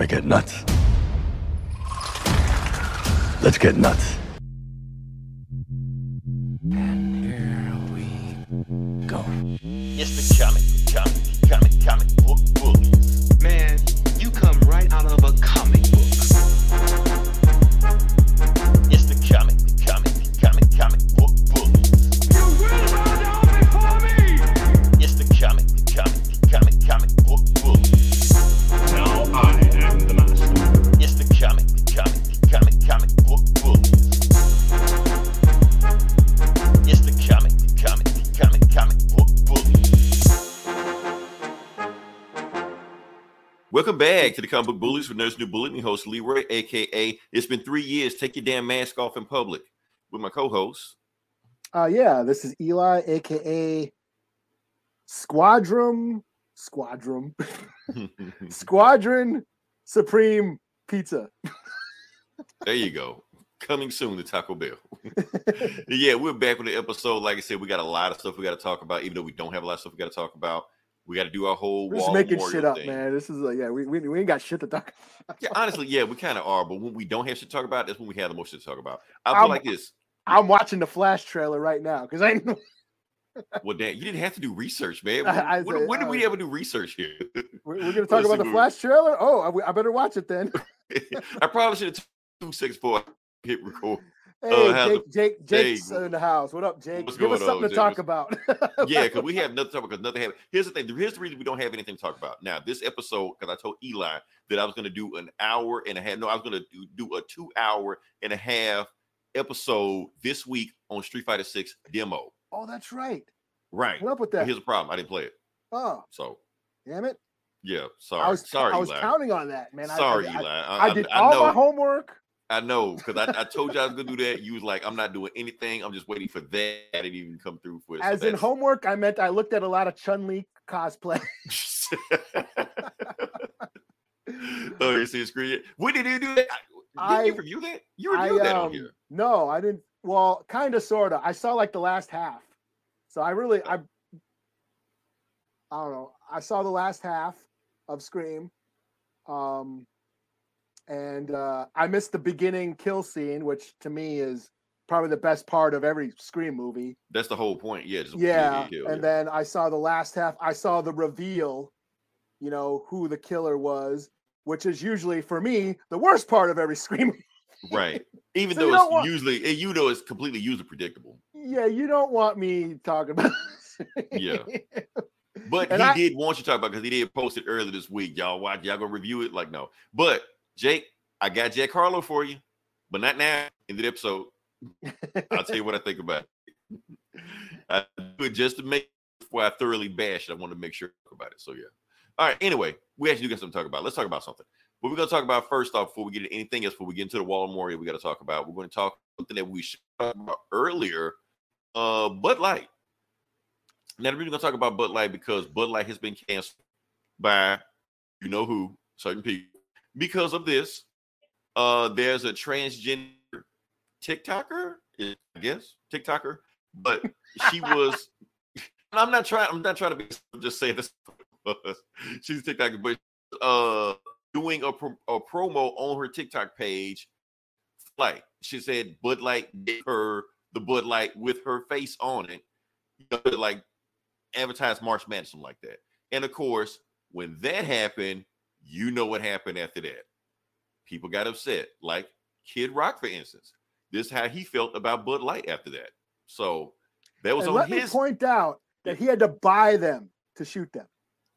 Want to get nuts? Let's get nuts. And here we go. It's the comic, comic, comic, To the Comic Book Bullies with Nurse New Bullet, me host Leroy, aka It's been three years. Take your damn mask off in public with my co-host. Uh, yeah, this is Eli, aka Squadron, Squadron, Squadron Supreme Pizza. there you go. Coming soon to Taco Bell. yeah, we're back with the episode. Like I said, we got a lot of stuff we got to talk about, even though we don't have a lot of stuff we got to talk about. We got to do our whole We're just making shit up, thing. man. This is like, yeah, we, we, we ain't got shit to talk. Yeah, honestly, yeah, we kind of are. But when we don't have shit to talk about, that's when we have the most shit to talk about. I feel I'm- like this. I'm watching the Flash trailer right now because I Well, Dan, you didn't have to do research, man. I- I when, when did we uh, ever do research here? we're, we're gonna talk about the Flash trailer. Oh, I, I better watch it then. I probably should have two six four hit record. Hey, oh, how's Jake, Jake, Jake's in the house. What up, Jake? what's Give us something on, to Jake? talk about. Yeah, because we have nothing to talk about because nothing happened. Here's the thing. Here's the reason we don't have anything to talk about. Now, this episode, because I told Eli that I was going to do an hour and a half. No, I was going to do, do a two hour and a half episode this week on Street Fighter Six demo. oh, that's right. Right. What up with But that? Here's the problem. I didn't play it. Oh, So damn it! yeah, sorry. I was sorry, I was Eli. counting on that, man. Sorry, I, I, Eli. I, did I all know. my homework. I know because I, I told you I was gonna do that. You was like, I'm not doing anything. I'm just waiting for that. I didn't even come through for it. So As in homework, I meant I looked at a lot of Chun Li cosplay. oh, you see, screw it. When did you do that? I, did you review that? You I reviewed that on um, here. no, I didn't. Well, kind of, sort of. I saw like the last half, so I really, I, I don't know. I saw the last half of Scream, um, and uh, I missed the beginning kill scene, which to me is probably the best part of every Scream movie. That's the whole point. Yeah, just yeah, kill, and then I saw the last half. I saw the reveal, you know, who the killer was, which is usually for me the worst part of every Scream. right. Even So though it's want- usually, you know, it's completely user predictable. yeah, you don't want me talking about. Yeah. But And he I- did want you to talk about because he did post it earlier this week. Y'all watch, y'all gonna review it? Like, no. But Jake, I got Jack Harlow for you, but not now in the episode. I'll tell you what I think about it. I do it just to make before I thoroughly bash it. I want to make sure about it. So yeah. All right. Anyway, we actually do got something to talk about. Let's talk about something. What we're gonna talk about first off, before we get into anything else, before we get into the wall of Memorial, we got to talk about. We're going to talk something that we should talk about earlier. Uh, Bud Light. Now, we're gonna talk about Bud Light because Bud Light has been canceled by you know who, certain people, because of this. Uh, there's a transgender TikToker, I guess, TikToker, but she was. I'm not trying. I'm not trying to be. I'm just saying this. She's a TikToker, but uh, doing a, pro- a promo on her TikTok page. Like she said, Bud Light gave her the Bud Light with her face on it, you know, like advertise March Madness, like that. And of course, when that happened, you know what happened after that. People got upset, like Kid Rock, for instance. This is how he felt about Bud Light after that. So that was and on let me point out that he had to buy them to shoot them.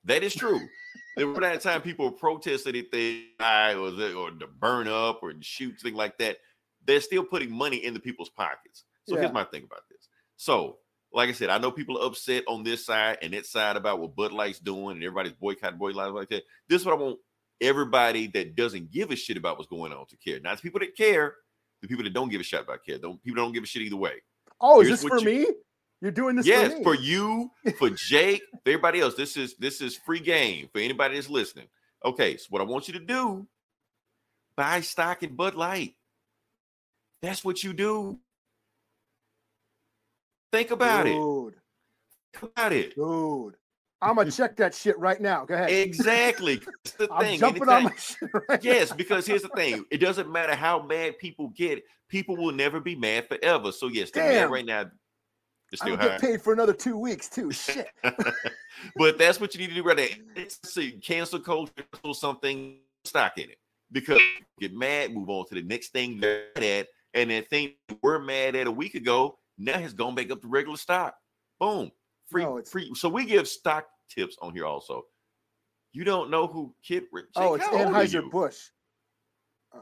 That is true. there were that time people protested it, they die or, the- or to burn up or shoot things like that. They're still putting money into people's pockets. So Yeah. here's my thing about this. So, like I said, I know people are upset on this side and that side about what Bud Light's doing and everybody's boycotting Bud Light like that. This is what I want everybody that doesn't give a shit about what's going on to care. Not the people that care, the people that don't give a shit about care. Don't people don't give a shit either way. Oh, is this for you- me? You're doing this yes, for me? for you, for Jake, for everybody else. This is this is free game for anybody that's listening. Okay, so what I want you to do, buy stock in Bud Light. That's what you do. Think about it. dude, Think about it. dude. I'm gonna check that shit right now. Go ahead. Exactly. That's the I'm thing. jumping on my shit right yes, because here's the thing. It doesn't matter how mad people get. People will never be mad forever. So yes, the Damn. mad right now is I still high. get paid for another two weeks too. Shit. but that's what you need to do right there. It's see, cancel culture or something stock in it. Because get mad, move on to the next thing you're mad at, and then thing we're mad at a week ago, now has gone back up to regular stock. Boom. Free, No, free. So we give stock tips on here also. You don't know who Kid Rich. oh, it's Anheuser Busch. Uh,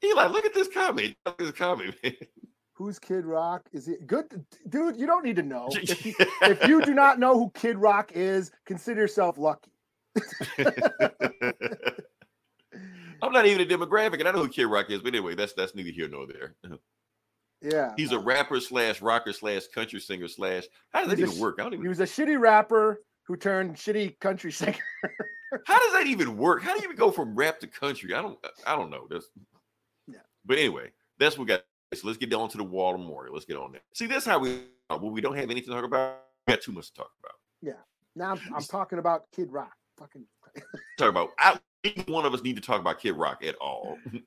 he like, look at this comment. Look at this comment, man. Who's Kid Rock? Is it good, dude? You don't need to know. If you, if you do not know who Kid Rock is, consider yourself lucky. I'm not even a demographic, and I know who Kid Rock is, but anyway, that's that's neither here nor there. Yeah, He's a rapper slash rocker slash country singer slash. How does that even sh- work? I don't he was a shitty rapper who turned shitty country singer. How does that even work? How do you even go from rap to country? I don't. I don't know. That's. Yeah. But anyway, that's what we got. So let's get down to the Wall Memorial. Let's get on there. See, that's how we. When we don't have anything to talk about, we got too much to talk about. Yeah. Now I'm, I'm talking about Kid Rock. Fucking Talk about. I, one of us need to talk about Kid Rock at all.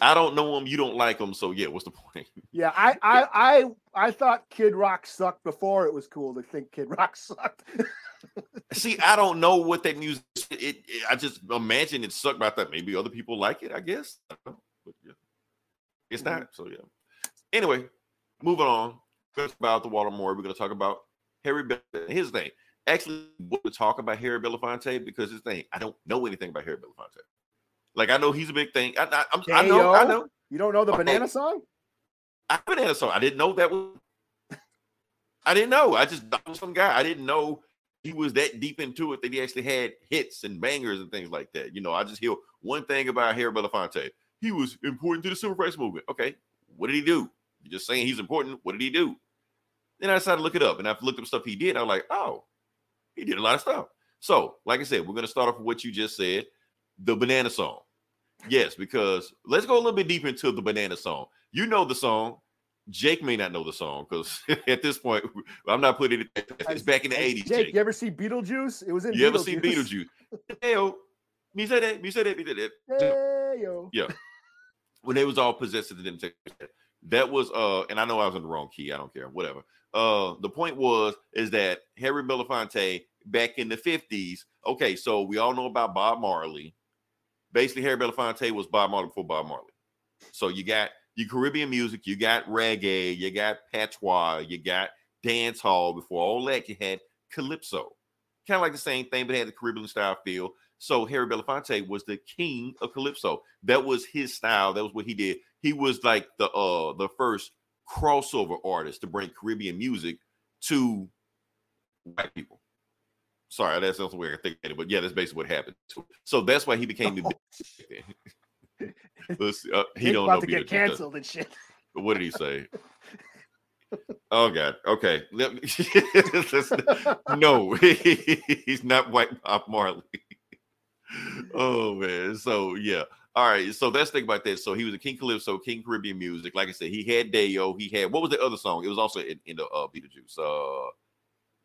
I don't know him. You don't like him. So yeah, what's the point? yeah. I I I I thought Kid Rock sucked before it was cool to think Kid Rock sucked. See, I don't know what that music. It, it- I just imagine it sucked. But I thought maybe other people like it. I guess. I don't know. But yeah, it's Mhm. not. So yeah. Anyway, moving on. That's about the Watermore. We're going to talk about Harry. Bel- His thing. Actually, we'll talk about Harry Belafonte because his thing. I don't know anything about Harry Belafonte. Like I know he's a big thing. I, I, I'm- I know. I know. You don't know the banana song? I banana song. I didn't know that was. I didn't know. I just was some guy. I didn't know he was that deep into it that he actually had hits and bangers and things like that. You know, I just hear one thing about Harry Belafonte. He was important to the civil rights movement. Okay, what did he do? You're just saying he's important. What did he do? Then I decided to look it up, and I've looked up stuff he did. I was like, oh, he did a lot of stuff. So, like I said, we're gonna start off with what you just said, the banana song. Yes, because let's go a little bit deeper into the banana song. You know the song. Jake may not know the song because at this point, I'm not putting it. It's back in the has- 80s. Jake, Jake. you ever see Beetlejuice? It was in You ever see Beetlejuice. Hey, yo, me say that, me say that, me say that. Hey, yo. When they was all possessed and didn't take that. That was uh, and I know I was in the wrong key. I don't care, whatever. Uh, the point was is that Harry Belafonte back in the 50s. Okay, so we all know about Bob Marley. Basically, Harry Belafonte was Bob Marley before Bob Marley. So you got your Caribbean music, you got reggae, you got patois, you got dance hall. Before all that, you had calypso, kind of like the same thing, but had the Caribbean style feel. So Harry Belafonte was the king of calypso. That was his style. That was what he did. He was like the uh the first crossover artist to bring Caribbean music to white people. Sorry, that's not the way I think but yeah, that's basically what happened. So, so that's why he became the. Let's uh, he don't about know to get canceled and shit. What did he say? oh God. Okay. No, he's not white Bob Marley. oh man. So yeah. All right. So let's think about that. So he was a King Calypso, King Caribbean music. Like I said, he had Dayo. He had what was the other song? It was also in, in the uh, Beetlejuice. Uh,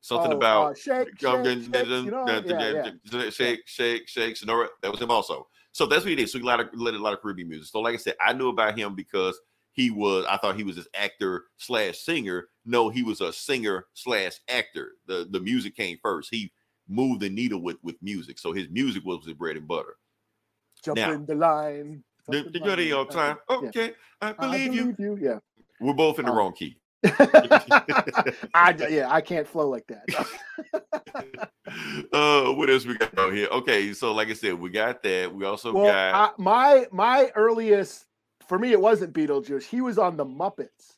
something Oh, about uh, shake, um, shake, shake, you know? Yeah, yeah. shake, shake, shake, Senora. That was him also. So that's what he did. So he let a, a lot of Caribbean music. So like I said, I knew about him because he was. I thought he was this actor slash singer. No, he was a singer slash actor. The the music came first. He moved the needle with with music. So his music was his bread and butter. Jump Now, in the line. The, the line. on time. Okay, I I believe you. believe you. Yeah. We're both in the Oh. wrong key. I yeah, I can't flow like that. uh, what else we got out here? Okay, so like I said, we got that. We also well, got I, my my earliest for me it wasn't Beetlejuice. He was on the Muppets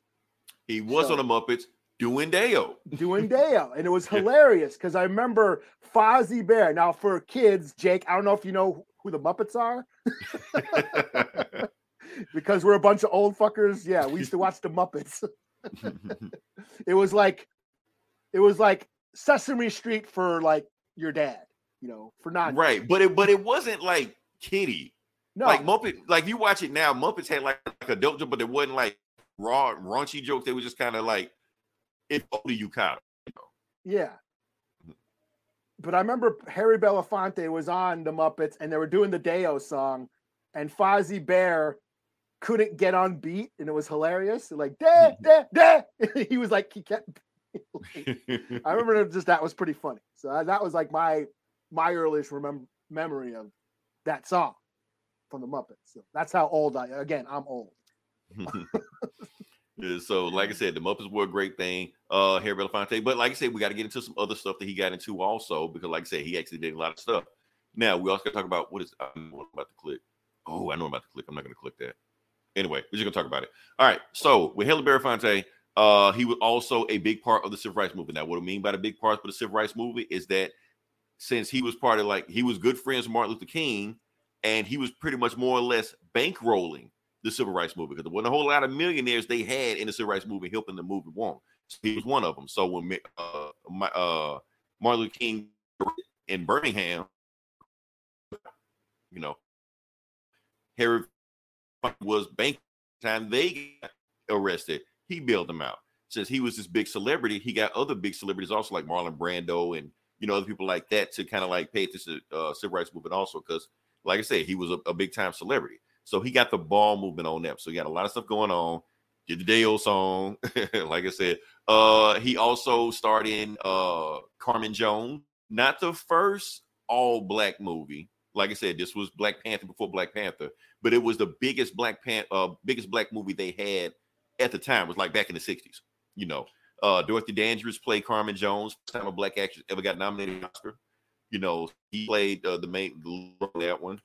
he was so- on the Muppets doing Dale. doing Dale, and it was hilarious because I remember Fozzie Bear. Now for kids, Jake, I don't know if you know who the Muppets are because we're a bunch of old fuckers. Yeah, we used to watch the Muppets. it was like it was like Sesame Street for like your dad, you know, for non right, but it but it wasn't like kitty. no Like Muppet, like you watch it now, Muppets had like, like adult joke, but it wasn't like raw raunchy jokes. They were just kind of like it older you kind yeah. Mm-hmm. but I remember Harry Belafonte was on the Muppets and they were doing the Deo song, and Fozzie Bear couldn't get on beat, and it was hilarious. Like da da da, he was like he kept. I remember just that was pretty funny. So that- that was like my my earliest remember memory of that song from the Muppets. So that's how old I again I'm old. Yeah, so, like I said, the Muppets were a great thing. Uh, Harry Belafonte, but like I said, we got to get into some other stuff that he got into also because, like I said, he actually did a lot of stuff. Now we also got to talk about what is I'm about to click. Oh, I know I'm about to click. I'm not going to click that. Anyway, we're just to talk about it. All right. So with Harry Belafonte, uh, he was also a big part of the civil rights movement. Now, what I mean by the big part of the civil rights movement is that since he was part of like he was good friends with Martin Luther King, and he was pretty much more or less bankrolling the civil rights movement because there wasn't a whole lot of millionaires they had in the civil rights movement helping the movement won. So he was one of them. So when uh, my, uh, Martin Luther King in Birmingham, you know, Harry was bank time they got arrested. He bailed them out. Since he was this big celebrity, he got other big celebrities also like Marlon Brando and you know other people like that to kind of like pay attention to uh, civil rights movement also because, like I said, he was a, a big time celebrity. So he got the ball movement on them. So he got a lot of stuff going on. Did the Deo song, like I said. Uh, he also starred in uh Carmen Jones, not the first all black movie. Like I said, this was Black Panther before Black Panther, but it was the biggest Black Pan uh biggest black movie they had at the time. It was like back in the 60s, you know. Uh Dorothy Dandridge played Carmen Jones, first time a black actress ever got nominated for Oscar. You know, he played uh, the main in that one.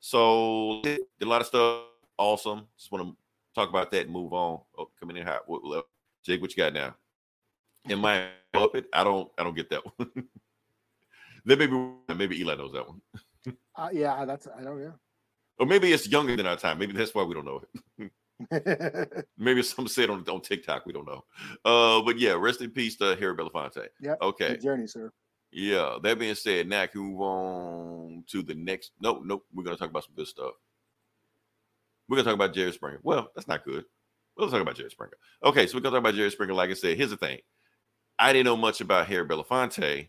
So a lot of stuff. Awesome. Just want to talk about that and move on. Oh, coming in hot. What, Jake, what you got now? Am I up it? I don't. I don't get that one. then maybe maybe Eli knows that one, Uh, yeah, that's I don't know. or maybe it's younger than our time. Maybe that's why we don't know it. Maybe some said on on TikTok. We don't know. Uh, but yeah, rest in peace to Harry Belafonte. Yeah. Okay. Journey, sir. Yeah. That being said, now can we move on to the next? Nope. Nope. We're gonna talk about some good stuff. We're gonna talk about Jerry Springer. Well, that's not good. We'll talk about Jerry Springer. Okay, so we're gonna talk about Jerry Springer. Like I said, here's the thing. I didn't know much about Harry Belafonte,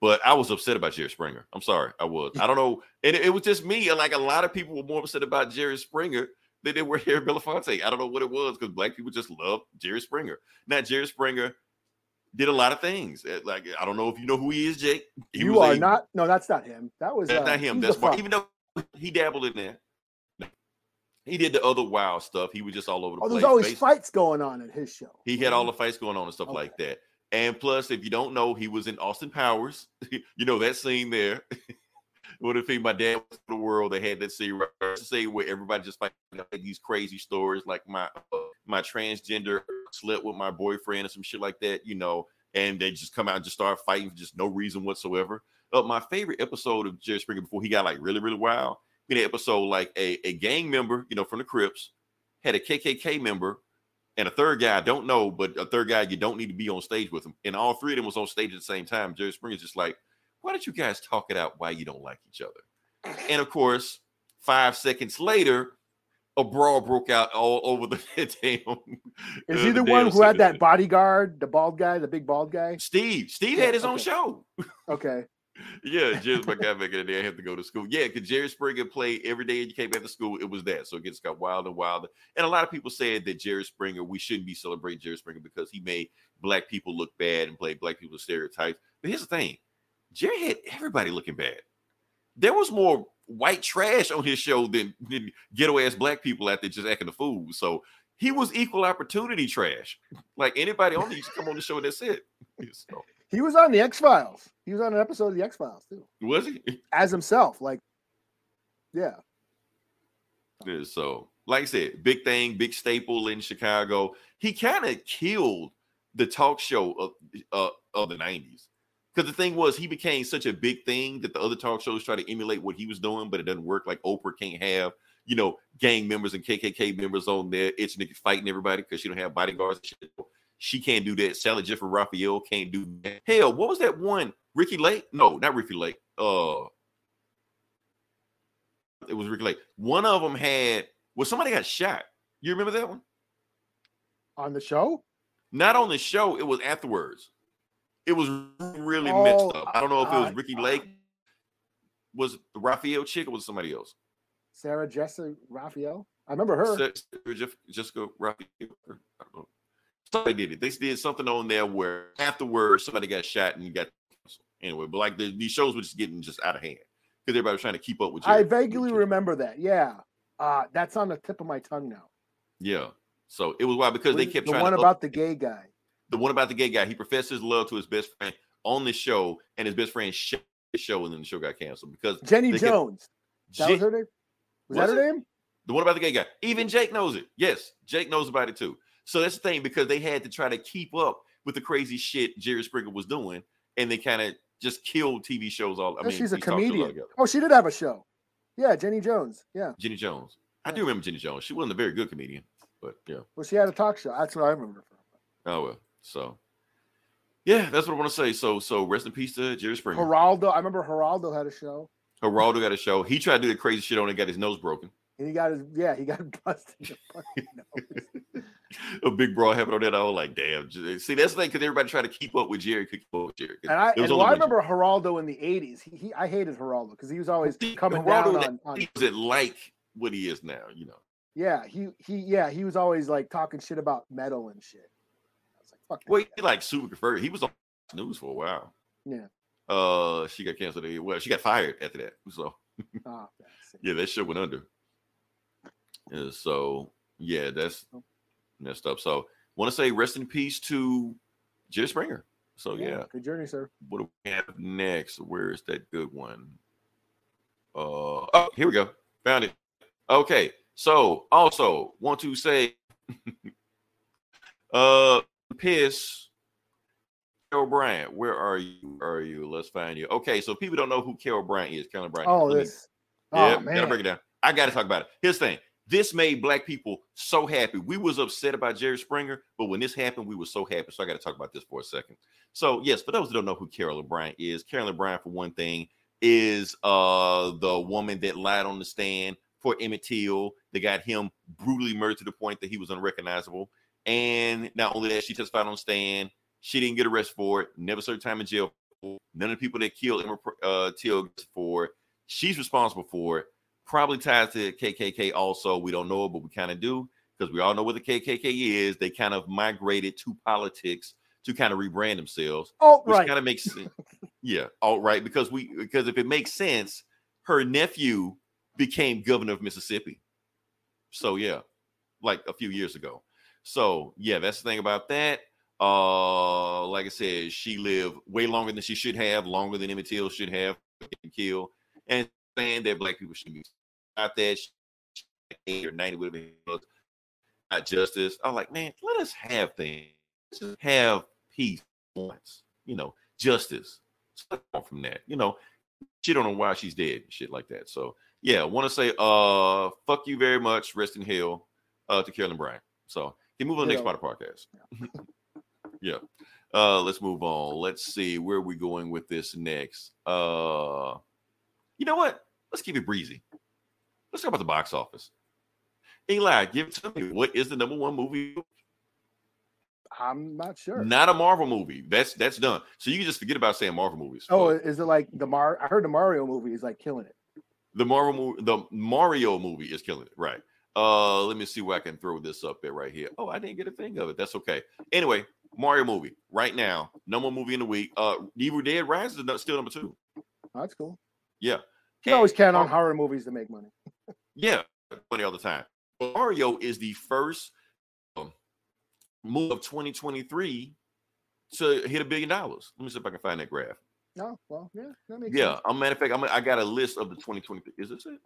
but I was upset about Jerry Springer. I'm sorry, I was. I don't know, and it, it was just me. And like a lot of people were more upset about Jerry Springer than they were Harry Belafonte. I don't know what it was because black people just love Jerry Springer. Now, Jerry Springer did a lot of things. Uh, Like I don't know if you know who he is, Jake. He you are a- not. No, that's not him. That was that's uh, not him. That's Mark. Even though he dabbled in there, he did the other wild stuff. He was just all over the Oh, place. there's always Basi- fights going on at his show. he had all the fights going on and stuff Okay. like that. And plus, if you don't know, he was in Austin Powers. you know that scene there. what if he, my dad was the world? They had that scene right scene where everybody just like these crazy stories, like my uh, my transgender slept with my boyfriend and some shit like that. You know, and they just come out and just start fighting for just no reason whatsoever. But my favorite episode of Jerry Springer before he got like really really wild. Had an episode like a, a gang member, you know, from the Crips, had a KKK member and a third guy I don't know, but a third guy you don't need to be on stage with him. And all three of them was on stage at the same time. Jerry Springer's just like, why don't you guys talk it out why you don't like each other? And of course, five seconds later, a brawl broke out all over the damn. Is uh, he the damn one who had that bodyguard, the bald guy, the big bald guy? Steve. Steve Yeah, had his own show. Okay. Yeah, Jerry's my guy back in the day. I had to go to school. Yeah, because Jerry Springer played every day and you came back to school. It was that. So it just got wilder and wilder. And a lot of people said that Jerry Springer, we shouldn't be celebrating Jerry Springer because he made black people look bad and played black people stereotypes. But here's the thing Jerry had everybody looking bad. There was more white trash on his show than, than ghetto ass black people out there just acting a fool. So he was equal opportunity trash. Like anybody on there, come on the show and that's it. So, He was on the X Files. He was on an episode of the X Files too, was he? as himself. Like, yeah. Yeah, so, like I said, big thing, big staple in Chicago. He kind of killed the talk show of uh, of the '90s because the thing was he became such a big thing that the other talk shows try to emulate what he was doing, but it doesn't work. Like Oprah can't have you know gang members and KKK members on there, itch niggas fighting everybody because she don't have bodyguards. And shit. She can't do that. Sally Jessy Raphael can't do that. Hell, what was that one? Ricki Lake? No, not Ricki Lake. Uh, it was Ricki Lake. One of them had well, somebody got shot. You remember that one? On the show? Not on the show. It was afterwards. It was really Oh, messed up. I don't know if it was Ricki Lake, was the Raphael chick, or was it somebody else? Sarah Jessica Raphael. I remember her. Sarah Jessica Raphael. Or- I don't know. Somebody did it. They did something on there where afterwards somebody got shot and got canceled. Anyway, but like the, these shows were just getting just out of hand because everybody was trying to keep up with. I vaguely remember that. Yeah. Uh, that's on the tip of my tongue now. Yeah. So it was why because they Was kept the trying one to up- about the gay guy. the one about the gay guy. He professed his love to his best friend on the show, and his best friend shut the show, and then the show got canceled because Jenny they kept- Jones. That was her name. Was, Was that her it? name? The one about the gay guy. Even Jake knows it. Yes, Jake knows about it too. So that's the thing because they had to try to keep up with the crazy shit Jerry Springer was doing, and they kind of just killed TV shows all. I mean, she's a these talk shows comedian. Oh, she did have a show. Yeah, Jenny Jones. Yeah. Jenny Jones. I Yeah. do remember Jenny Jones. She wasn't a very good comedian, but yeah. Well, she had a talk show. That's what I remember. From. Oh well. So yeah, that's what I want to say. So so rest in peace to Jerry Springer. Geraldo. I remember Geraldo had a show. Geraldo got a show. He tried to do the crazy shit on it, got his nose broken. And he got his yeah, he got busted. in the fucking nose. a big brawl happened on that. I was like, damn. Eh, see, that's the thing because everybody tried to keep up with Jerry. Keep up with Jerry. And I, and well, I remember Geraldo in the '80s. He, he I hated Geraldo because he was always See, coming Geraldo down on, on. He wasn't like what he is now, you know. Yeah, he he yeah he was always like talking shit about metal and shit. I was like, fuck. Well, he like super converted. He was on news for a while. Yeah. Uh, she got canceled. Eh, well, she got fired after that. So Oh, yeah, that shit went under. Yeah, so yeah, that's oh. Messed up. So want to say rest in peace to Jerry Springer. So yeah. Good journey, sir. what do we have next? Where is that good one? Uh oh, here we go. Found it. Okay. So also want to say uh piss Carol Bryant. Where are you? Where are you? Let's find you. Okay, so people don't know who Carol Bryant is. Carol Bryant. Oh, Let me- this. yeah, oh gotta break it down. I gotta talk about it. Here's the thing. This made black people so happy. We was upset about Jerry Springer, but when this happened, we were so happy. So I got to talk about this for a second. So yes, for those who don't know who Carolyn Bryant is, Carolyn Bryant, for one thing, is uh the woman that lied on the stand for Emmett Till that got him brutally murdered to the point that he was unrecognizable. And not only that, she testified on stand. She didn't get arrested for it. Never served time in jail. None of the people that killed Emmett uh, Till for. She's responsible for it. Probably tied to KKK. Also, we don't know it, but we kind of do because we all know what the KKK is. They kind of migrated to politics to kind of rebrand themselves Oh, which right. kind of makes sense. yeah, all right, because we because if it makes sense, her nephew became governor of Mississippi. So yeah, like a few years ago. So yeah, that's the thing about that. Uh, like I said, she lived way longer than she should have, longer than Emmett Till should have killed, and saying that black people should be out there, eight or ninety would have been not justice. I'm like, man, let us have things, Let's just have peace once, you know, justice. So from that, you know, she don't know why she's dead, and shit like that. So yeah, want to say, uh, fuck you very much, rest in hell, uh, to Carolyn Bryant. So can we move on to the next part of the podcast. yeah. Uh, let's move on. Let's see where are we going with this next. Uh, you know what? Let's keep it breezy. Let's talk about the box office. Eli, give it to me. What is the number one movie? I'm not sure. Not a Marvel movie. That's that's done. So you can just forget about saying Marvel movies. Oh, Fuck. is it like the Mar? I heard the Mario movie is like killing it. the Marvel movie, the Mario movie is killing it. Right. Uh, let me see where I can throw this up there right here. Oh, I didn't get a thing of it. That's okay. Anyway, Mario movie right now, number one movie in the week. Uh, Evil Dead Rise is still number two. Oh, that's cool. Yeah. You can always count on horror movies to make money. Yeah, money all the time. Mario is the first um, move of 2023 to hit a billion dollars. Let me see if I can find that graph. No, well, yeah, Yeah, sense. I'm matter of fact, I'm, I got a list of the 2023. Is this it?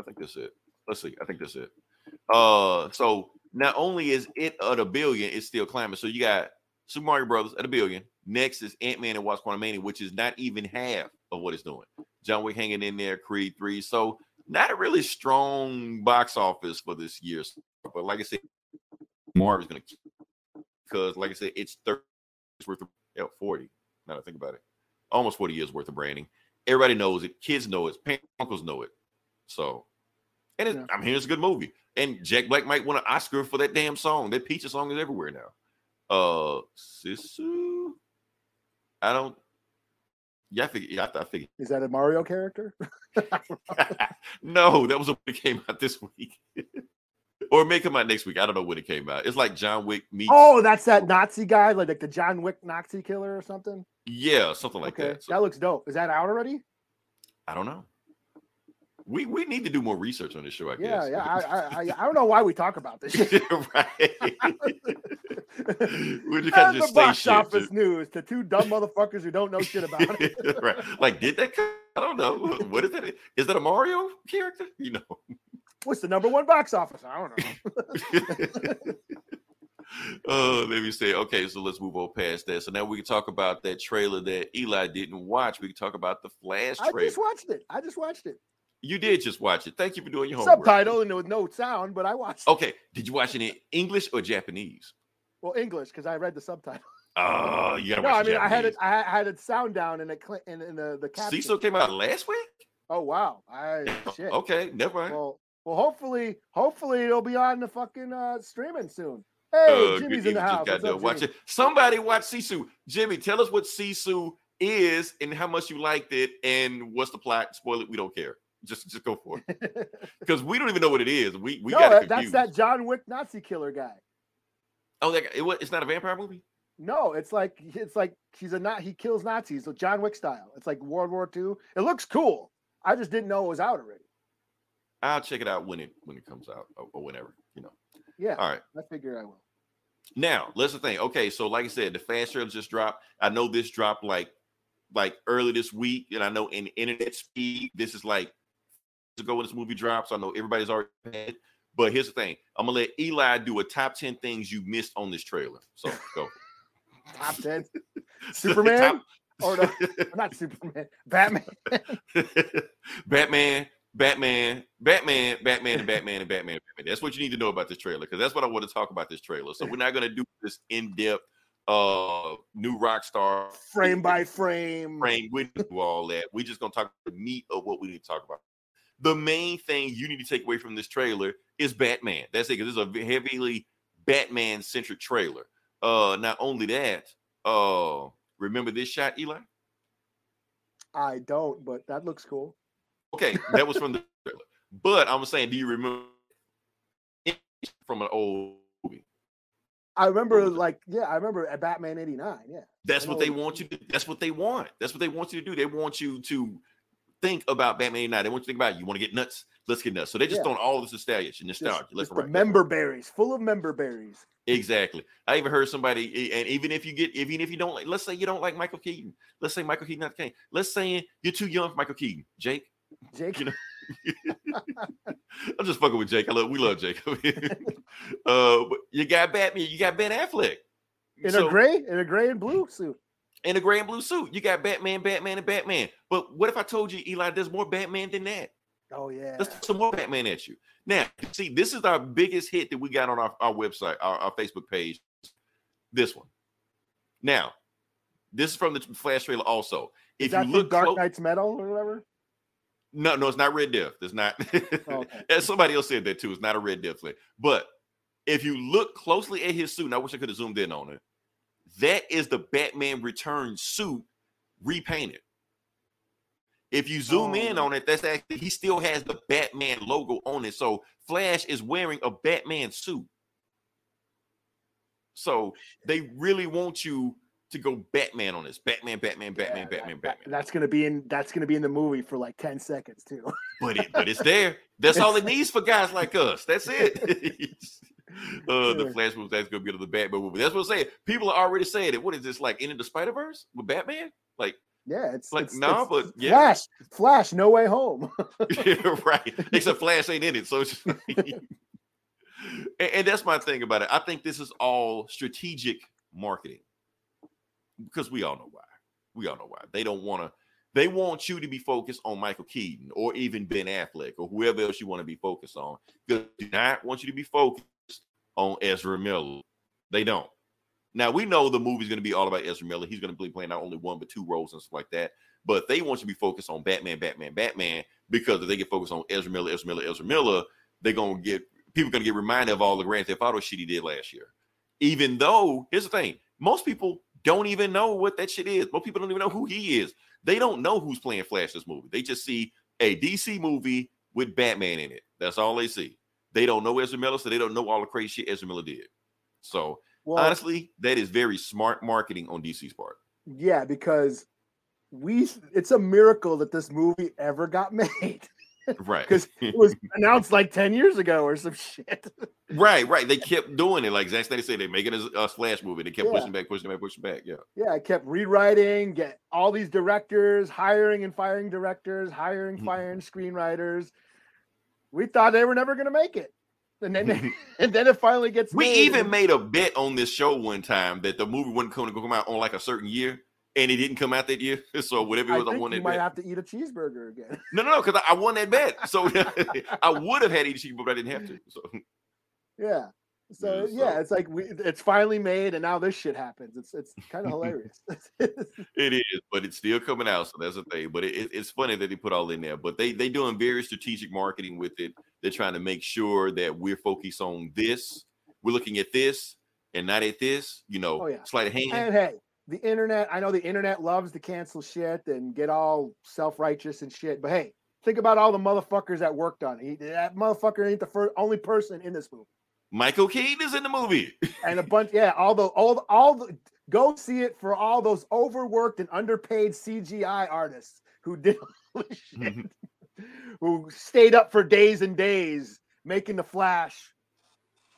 I think that's it. Let's see. I think that's it. Uh, so not only is it at a billion, it's still climbing. So you got Super Mario Brothers at a billion. Next is Ant Man and Wasp Quantumania, which is not even half of what it's doing. John Wick hanging in there, Creed three. So not a really strong box office for this year. But like I said, Marvel's gonna because like I said, it's 30 years worth of yeah, 40. Now that I think about it. Almost 40 years worth of branding. Everybody knows it. Kids know it. Parents, uncles know it. So, and it, Yeah. I'm hearing it's a good movie. And Jack Black might win an Oscar for that damn song. That Peaches song is everywhere now. Uh, Sisu. I don't. Yeah, I figure. Yeah, I, I figure. Is that a Mario character? no, that was when it came out this week, or it may come out next week. I don't know when it came out. It's like John Wick meets. oh, that's that Nazi guy, like, like the John Wick Nazi killer or something. yeah, something like okay, that. So, that looks dope. Is that out already? I don't know. We we need to do more research on this show. I Yeah, guess. yeah. I, I, I, I don't know why we talk about this. shit. right. We're just kind of just say box shit. office news to two dumb motherfuckers who don't know shit about it. right. Like, did that? come- I don't know. What is that? Is that a Mario character? You know. What's the number one box office? I don't know. Oh, let me say, okay, so let's move on past that. So now we can talk about that trailer that Eli didn't watch. We can talk about the Flash trailer. I just watched it. I just watched it. You did just watch it. Thank you for doing your homework. Subtitle and with no sound, but I watched. it. Okay, did you watch it in English or Japanese? Well, English because I read the subtitle. Oh, you gotta No, I watch mean I had it. I had it sound down in the cl- in, in the the caption. Sisu came out last week. Oh wow! I shit. Okay, never mind. Well, well, hopefully, hopefully it'll be on the fucking uh streaming soon. Hey, Uh, Jimmy's in the house. got up, watching. Jimmy? Somebody watch Sisu. Jimmy, tell us what Sisu is and how much you liked it and what's the plot. Spoil it. We don't care. Just just go for it because we don't even know what it is. We we no, got that- it that's that John Wick Nazi killer guy. Oh, that, it, wa- it's not a vampire movie. No, it's like it's like he's a not he kills Nazis, so John Wick style. It's like World War II. It looks cool. I just didn't know it was out already. I'll check it out when it when it comes out or, or whenever. You know. Yeah, All right. I figure I will. Now, let's the thing. Okay, so like I said, the fast trailer just dropped. I know this dropped like like early this week, and I know in internet speed, this is like to go when this movie drops. I know everybody's already had. But here's the thing: I'm gonna let Eli do a top ten things you missed on this trailer. So go. Top ten. Superman Top- or no, not Superman. Batman. Batman, Batman, Batman, Batman, and Batman, and Batman, Batman. That's what you need to know about this trailer because that's what I want to talk about this trailer. So we're not gonna do this in depth, uh, new rock star Frame by frame. frame. We do all that. We're just gonna talk the meat of what we need to talk about. The main thing you need to take away from this trailer is Batman. That's it, because this is a heavily Batman centric trailer. Uh, not only that, uh, remember this shot, Eli? I don't, but that looks cool. Okay, that was from the trailer. But I'm saying, do you remember from an old movie? I remember, like, yeah, I remember at Batman '89. Yeah, That's what they want you to. That's what they want. That's what they want you to do. They want you to think about Batman 89. They want you to think about it. you want to get nuts. Let's get nuts. So they just Yeah. throwing all this nostalgia, just, nostalgia. Let's just the right. let's member berries, full of member berries. Exactly. I even heard somebody, and even if you get, even if you don't like, let's say you don't like Michael Keaton. Let's say Michael Keaton not. Let's say you're too young for Michael Keaton. Jake, Jake, You know, I'm just fucking with Jake. I love, we love Jake. uh, but you got Batman. You got Ben Affleck in So- a gray, in a gray and blue suit. In a gray and blue suit. You got Batman, Batman, and Batman. But what if I told you, Eli, there's more Batman than that? Oh yeah, Let's throw some more Batman at you. Now, see, this is our biggest hit that we got on our, our website, our, our Facebook page. This one. Now, this is from the Flash trailer also. is If that you look Dark clo- Knight's Metal or whatever? no, no, it's not Red Death. It's not. Oh, okay. Somebody else said that too. It's not a Red Death flick. But if you look closely at his suit, and I wish I could have zoomed in on it, that is the Batman Return suit repainted. If you zoom in Oh. on it, that's actually he still has the Batman logo on it. So Flash is wearing a Batman suit. So they really want you to go Batman on this. Batman, Batman, Batman, Yeah, Batman, that- Batman. That's gonna be in. That's gonna be in the movie for like ten seconds too. but it, but it's there. That's all it needs for guys like us. That's it. uh, the Flash movie that's gonna be the Batman movie. That's what I'm saying. People are already saying it. What is this like? Into the Spider Verse with Batman? Like, yeah, it's like it's, no, it's but yeah, Flash, Flash, No Way Home. right. Except Flash ain't in it, so it's just and, and that's my thing about it. I think this is all strategic marketing because we all know why. We all know why they don't want to. They want you to be focused on Michael Keaton or even Ben Affleck or whoever else you want to be focused on. Because they do not want you to be focused on Ezra Miller. They don't. Now we know the movie's going to be all about Ezra Miller. He's going to be playing not only one but two roles and stuff like that. But they want you to be focused on Batman, Batman, Batman. Because if they get focused on Ezra Miller, Ezra Miller, Ezra Miller, they're going to get people going to get reminded of all the Grand Theft Auto shit he did last year. Even though here's the thing, most people don't even know what that shit is. Most people don't even know who he is. They don't know who's playing Flash this movie. They just see a DC movie with Batman in it. That's all they see. They don't know Ezra Miller, so they don't know all the crazy shit Ezra Miller did. So Well, honestly, that is very smart marketing on DC's part. yeah, because we it's a miracle that this movie ever got made Right. because it was announced like 10 years ago or some shit. right, right. They kept doing it. Like Zack Snyder said, they're making a, a Flash movie. They kept Yeah. pushing back, pushing back, pushing back. Yeah. yeah, I kept rewriting, get all these directors, hiring and firing directors, hiring, Mhm. firing screenwriters. We thought they were never going to make it. And then, and then it finally gets We made, even made a bet on this show one time that the movie wasn't going to come out on like a certain year, and it didn't come out that year. So whatever it was, I, think won you that might bet. have to eat a cheeseburger again. No, no, no, because I, I won that bet. So I would have had each but I didn't have to. So Yeah. So Yeah, it's like we it's finally made and now this shit happens. It's it's kind of hilarious. it is, but it's still coming out. So that's the thing. But it, it- it's funny that they put all in there. But they they doing very strategic marketing with it. They're trying to make sure that we're focused on this. We're looking at this and not at this. You know, Oh, yeah. sleight of hand. and hey, the internet, I know the internet loves to cancel shit and get all self-righteous and shit, but hey, think about all the motherfuckers that worked on it. That motherfucker ain't the first only person in this movie. Michael Keaton is in the movie. And a bunch, yeah, all the all the, all the go see it for all those overworked and underpaid CGI artists who did all this mm-hmm. shit, who stayed up for days and days making the flash.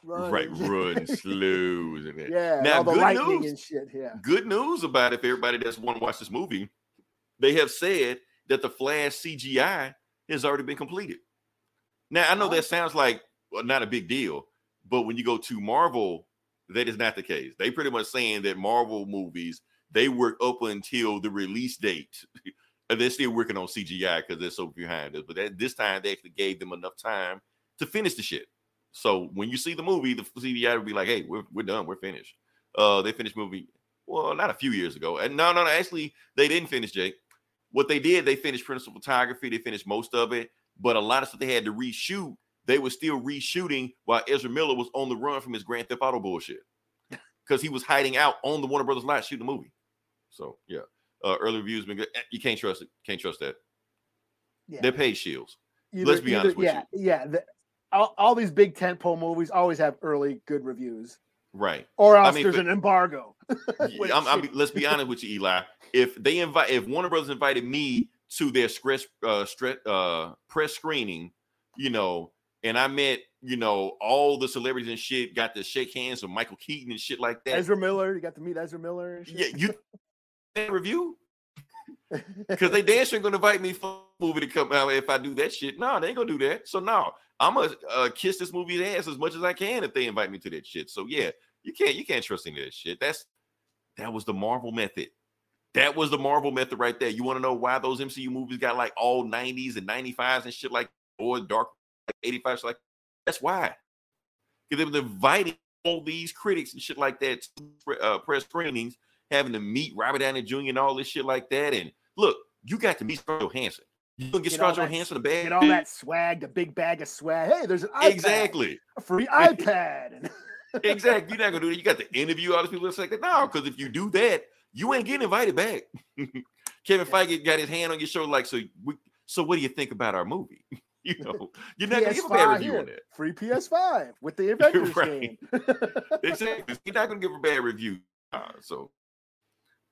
run right, run it? Yeah, Now, all the good lightning news. and shit. Yeah. good news about it for everybody that's want to watch this movie. They have said that the Flash CGI has already been completed. Now I know Oh. that sounds like well, not a big deal, but when you go to Marvel, that is not the case. They pretty much saying that Marvel movies they work up until the release date, and they're still working on CGI because they're so behind us. But that, this time they actually gave them enough time to finish the shit. So when you see the movie, the CGI will be like, "Hey, we're, we're done. We're finished." Uh, they finished movie well, not a few years ago. And no, no, no, actually, they didn't finish, Jake. What they did, they finished principal photography, they finished most of it, but a lot of stuff they had to reshoot, they were still reshooting while Ezra Miller was on the run from his Grand Theft Auto bullshit. Because he was hiding out on the Warner Brothers lot shooting the movie. So yeah. Uh, early reviews been good. Eh, You can't trust it. Can't trust that. Yeah. They're paid shields. Either- Let's be honest with yeah, Yeah, the, all, all these big tentpole movies always have early good reviews, Right. or else mean, there's for- an embargo. Yeah, I'm, I'm- let's be honest with you, Eli. If they invite, if Warner Brothers invited me to their stress, uh, stress, uh, press screening, you know, and I met, you know, all the celebrities and shit, got to shake hands with Michael Keaton and shit like that. Ezra Miller, you got to meet Ezra Miller. And shit. yeah, you that review because they damn sure gonna invite me for a movie to come out if I do that shit. No, they ain't gonna do that. So no, I'm gonna uh, kiss this movie's ass as much as I can if they invite me to that shit. So yeah, you can't you can't trust any of that shit. That's that was the Marvel method. That was the Marvel method right there. You want to know why those MCU movies got like all 90s and 95s and shit like or dark like 85s like that's why. Because they were inviting all these critics and shit like that to uh, press screenings, having to meet Robert Downey Jr. and all this shit like that. And look, you got to meet Scarlett Johansson. You gonna get, Get Scarlett Johansson a bag? Get all that swag, the big bag of swag. Hey, there's an iPad, Exactly. a free iPad. exactly. You're not gonna do that. You got to interview all these people say that. No, because if you do that, you ain't getting invited back. Kevin Feige got his hand on your shoulder, like, so we, so what do you think about our movie? you know, you're not gonna give a bad review here, on that. free PS5 with the Avengers Right. game. exactly. You're not gonna give a bad review. Uh, so,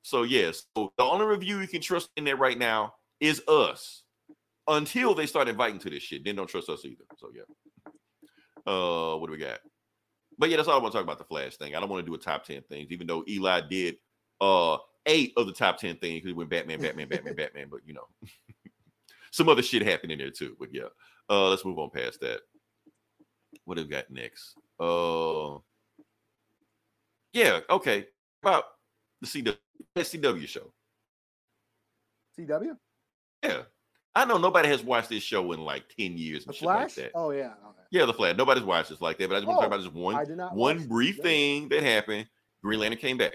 so yes. So the only review you can trust in there right now is us. Until they start inviting to this shit, then don't trust us either. So yeah. Uh, what do we got? But yeah, that's all I want to talk about the Flash thing. I don't want to do a top ten things, even though Eli did uh eight of the top ten things because he went Batman, Batman, Batman, Batman. But you know, some other shit happened in there too. But yeah, uh, let's move on past that. What have we got next? Uh, yeah, okay. About the CW, show. CW? Yeah, I know nobody has watched this show in like ten years The and shit like that. Oh yeah. Okay. Yeah, the Flash. Nobody's watched this like that, but I just want to Oh, talk about this one I did not one brief thing that happened. Green Lantern came back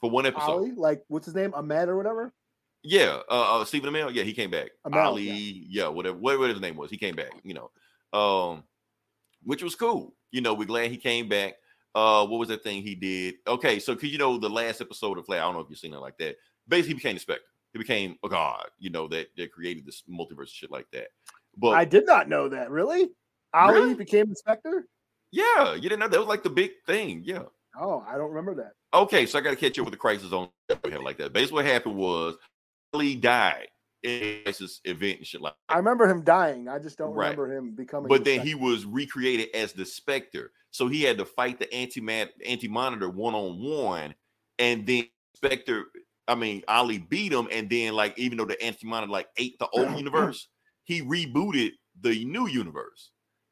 for one episode. Ollie, like what's his name? Ahmed or whatever? Yeah, uh, uh Stephen Amell. Yeah, he came back. Amell, Ali, yeah. whatever, whatever his name was, he came back. You know, um, which was cool. You know, we're glad he came back. Uh, what was that thing he did? Okay, so because you know the last episode of Flash, I don't know if you've seen it like that. Basically, he became the Spectre. He became a god. You know that that created this multiverse shit like that. But I did not know that. Really? Ali Really? became Inspector? yeah, you didn't know that was like the big thing. Yeah. Oh, I don't remember that. Okay, so I got to catch up with the crisis on we have like that. Basically, what happened was Ollie died crisis event and shit like. I remember him dying. I just don't Right. remember him becoming. But then he was recreated as the Spectre, so he had to fight the anti man, anti monitor one on one, and then Spectre. I mean, Ollie beat him, and then like even though the anti monitor like ate the old universe, he rebooted the new universe,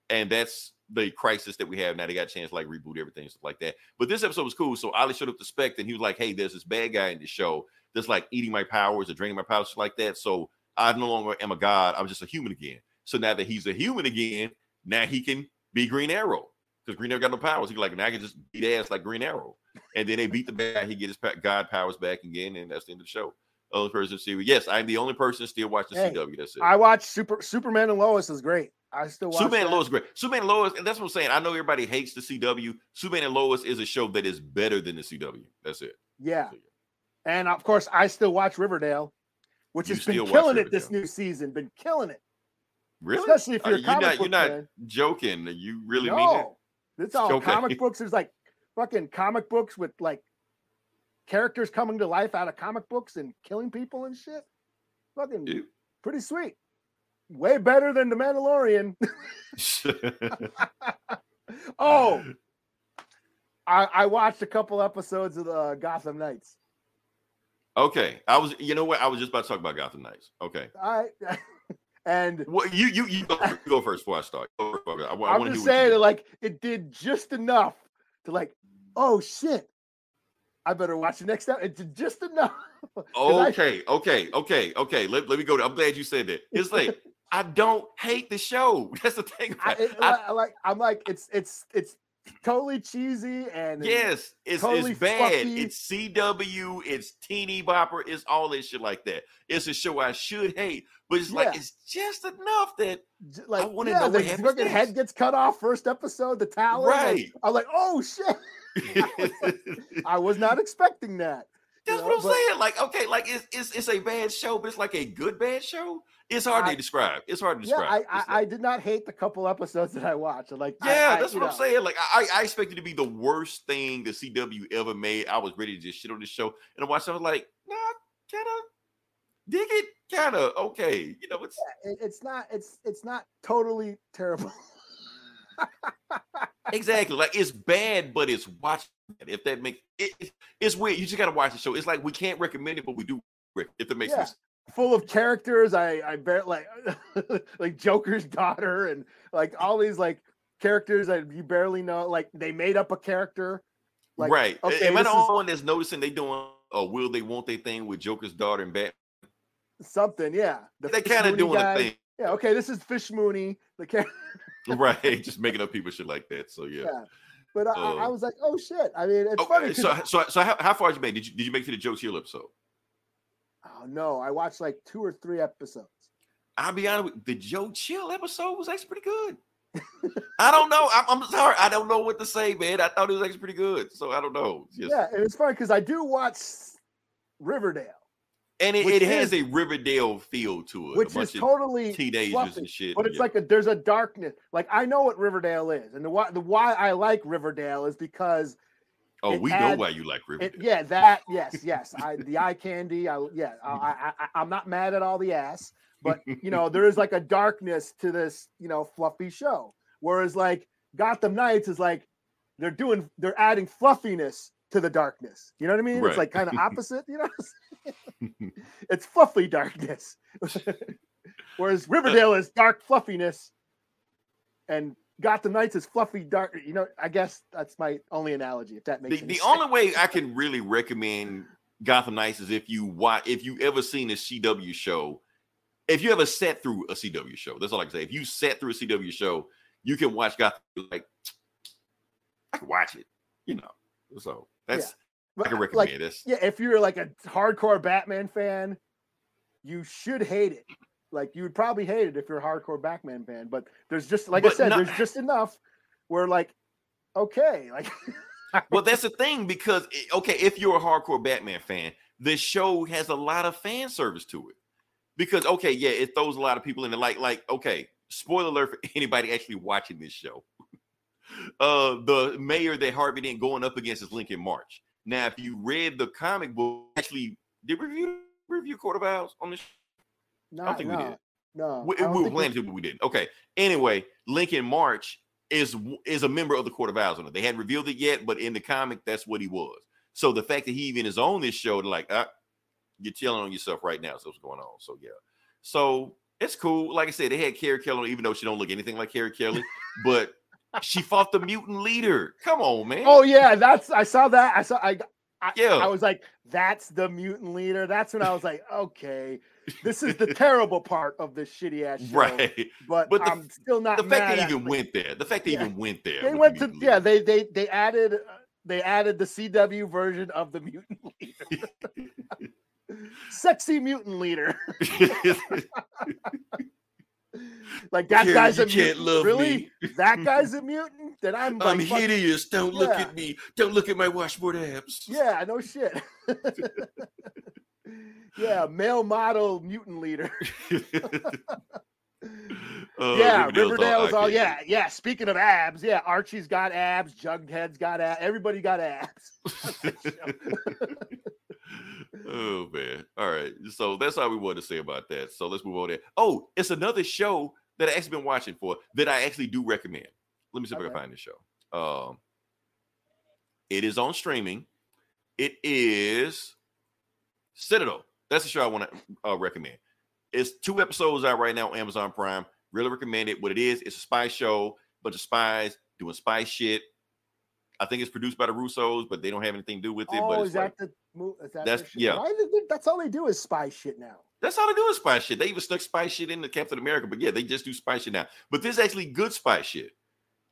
and that's the crisis that we have now. They got a chance to like reboot everything and stuff like that. But this episode was cool. So Ollie showed up to Spectre, and he was like, "Hey, there's this bad guy in the show that's like eating my powers or draining my powers, like that. So I no longer am a god. I'm just a human again. So now that he's a human again, now he can be Green Arrow because Green Arrow got no powers. He's like, now I can just beat ass like Green Arrow. And then they beat the bad guy. He get his god powers back again, and that's the end of the show. Other person series. Yes, I'm the only person still watching Hey, CW. That's it. I watch Super Superman and Lois is great. I still watch Superman that. and Lois is great. Superman and Lois, and that's what I'm saying. I know everybody hates the CW. Superman and Lois is a show that is better than the CW. That's it. Yeah, and of course I still watch Riverdale, which You has been killing it this new season. Been killing it, Really? especially if Uh, you're a you're comic not. book You're not fan. joking. You really mean that? No, it's all Okay. comic books. There's like fucking comic books with like characters coming to life out of comic books and killing people and shit. Fucking Dude. pretty sweet. Way better than the Mandalorian. oh, I, I watched a couple episodes of the Gotham Knights. Okay. I was. You know what? I was just about to talk about Gotham Knights. Okay. I and Well, you you you go, you go first before I start. Go I, I, I I'm want to just saying that like it did just enough to like, oh shit. I better watch the next time. It did just enough. 'Cause I- Okay, okay, okay, okay. Let, let me go. To, I'm glad you said that. It's like I don't hate the show. That's the thing. I, it, I- like I'm like it's it's it's totally cheesy and yes, it's totally it's bad. It's CW. It's teeny bopper. It's all this shit like that. It's a show I should hate, but it's like it's just enough that like wanna yeah, know the what fucking head gets cut off first episode. The talent, right. I'm like, oh shit! I was not expecting that. That's you what I'm but- saying. Like, okay, like it's, it's it's a bad show, but it's like a good bad show. It's hard I- to describe. It's hard to Yeah, describe. I, I, like- I did not hate the couple episodes that I watched. Like, yeah, I- that's what I'm saying. Like, I I expected it to be the worst thing the CW ever made. I was ready to just shit on this show, and I watched. it, I was like, nah, kind of dig it, kind of okay. You know, it's it- it's not it's it's not totally terrible. exactly like it's bad, but it's watchable. If that makes it, it- it's weird. You just gotta watch the show. It's like we can't recommend it, but we do. If that makes Yeah. sense. Full of characters. I I bet like like Joker's daughter and like all these like characters that you barely know. Like they made up a character. Like, right. okay, Am I the only one that's noticing they doing a will they won't they thing with Joker's daughter and Bat? Something, yeah. The They kind of doing guy. a thing. Yeah, okay. This is Fish Mooney, the character. right just making up people shit like that so yeah, Yeah. But I, I- I Uh, was like, oh shit. I mean, it's funny. so so so how, how far did you make did you did you make it to the joe chill episode no, I watched like two or three episodes. i'll be honest with the joe chill episode was actually pretty good i don't know I'm, I'm sorry i don't know what to say man i thought it was actually pretty good so i don't know Just- Yeah, and it's funny because I do watch Riverdale, and it, it has a riverdale feel to it which is totally teenagers fluffy, and shit But it's yeah. like a there's a darkness. Like I know what Riverdale is, and the why the why I like Riverdale is because oh it we know why you like it, riverdale yeah that yes yes I the eye candy I yeah I, mm. I I I'm not mad at all the ass, but you know there is like a darkness to this you know fluffy show, whereas like Gotham Knights is like they're doing they're adding fluffiness to the darkness. You know what I mean? Right. It's like kind of opposite. You know, it's fluffy darkness, whereas uh Riverdale is dark fluffiness, and Gotham Knights is fluffy dark. You know, I guess that's my only analogy. If that makes the, the only way I can really recommend Gotham Knights is if you watch if you ever seen a CW show, if you ever sat through a CW show. That's all I can say. If you sat through a CW show, you can watch Gotham like I can watch it, you know. So that's But, I can like, recommend this. yeah, if you're like a hardcore Batman fan, you should hate it. Like you would probably hate it if you're a hardcore Batman fan. But there's just like I said, not- there's just enough where like, okay, like well, that's the thing because okay, if you're a hardcore Batman fan, this show has a lot of fan service to it. Because okay, yeah, it throws a lot of people in the like, like okay, spoiler alert for anybody actually watching this show. Uh, the mayor that Harvey didn't going up against is Lincoln March. Now, if you read the comic book, actually did we review review Court of Owls on this. No, I don't think no, we did. no. We, we were planning to, but we didn't. Okay. Anyway, Lincoln March is is a member of the Court of Owls. They hadn't revealed it yet, but in the comic, that's what he was. So the fact that he even is on this show, like, ah, you're telling on yourself right now. So what's going on? So yeah. So it's cool. Like I said, they had Carrie Kelly, even though she don't look anything like Carrie Kelly, but she fought the mutant leader. Come on, man. Oh yeah, that's I saw that. I saw I I. I was like, that's the mutant leader. That's when I was like, okay, this is the terrible part of this shitty ass show. right. But, But the- I'm still not The fact they even it. went there. The fact they Yeah. even went there. They with the went to yeah. leader. They they they added uh, they added the CW version of the mutant leader. Sexy mutant leader. Like that guy's you a mutant. really? me. That guy's a mutant? Then I'm I'm like, hideous. Don't look at me. Don't look at my washboard abs. Yeah, no shit. yeah, male model mutant leader. Uh, yeah, Riverdale's Riverdale's all, eye yeah, yeah. Speaking of abs, yeah, Archie's got abs, Jughead's got abs, everybody got abs. oh man. All right. So that's all we wanted to say about that. So let's move on there. Oh, it's another show that I actually been watching for that I actually do recommend. Let me see if I can find this show. Um it is on streaming. It is Citadel. That's the show I want to uh, recommend. It's two episodes out right now on Amazon Prime. Really recommend it. What it is, it's a spy show, bunch of spies doing spy shit. I think it's produced by the Russos, but they don't have anything to do with it. oh, but is like, that the mo- is that That's- yeah. They- that's all they do is spy shit now. That's all they do is spy shit. They even stuck spy shit into Captain America, but yeah, they just do spy shit now. But this is actually good spy shit.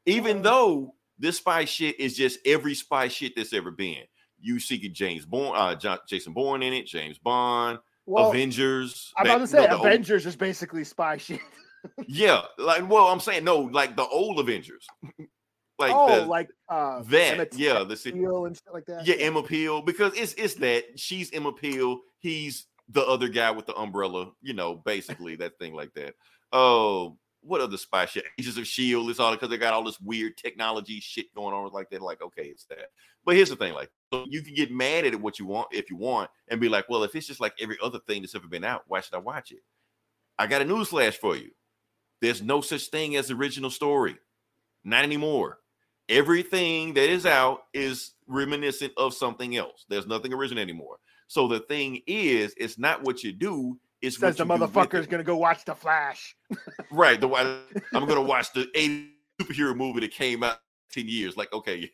Even though this spy shit is just every spy shit that's ever been. You see James Bond, uh, John, Jason Bourne in it, James Bond, Well, Avengers. I'm that- about to no, say the old- Avengers is basically spy shit. yeah, like well, I'm saying no, like the old Avengers, like oh, the, like uh that. Emmett Yeah, the Till and shit like that. yeah, Emma Peel because it's it's that she's Emma Peel, he's the other guy with the umbrella, you know, basically that thing like that. Oh, what other spy shit? Agents of Shield is all because they got all this weird technology shit going on like they're Like, okay, it's that. But here's the thing: like, so you can get mad at it what you want if you want, and be like, well, if it's just like every other thing that's ever been out, why should I watch it? I got a news flash for you. There's no such thing as original story. Not anymore. Everything that is out is reminiscent of something else. There's nothing original anymore. So the thing is, it's not what you do, it's Says the what you do with motherfucker's gonna go watch the Flash. Right. The I'm gonna watch the 80 superhero movie that came out 10 years. Like, okay,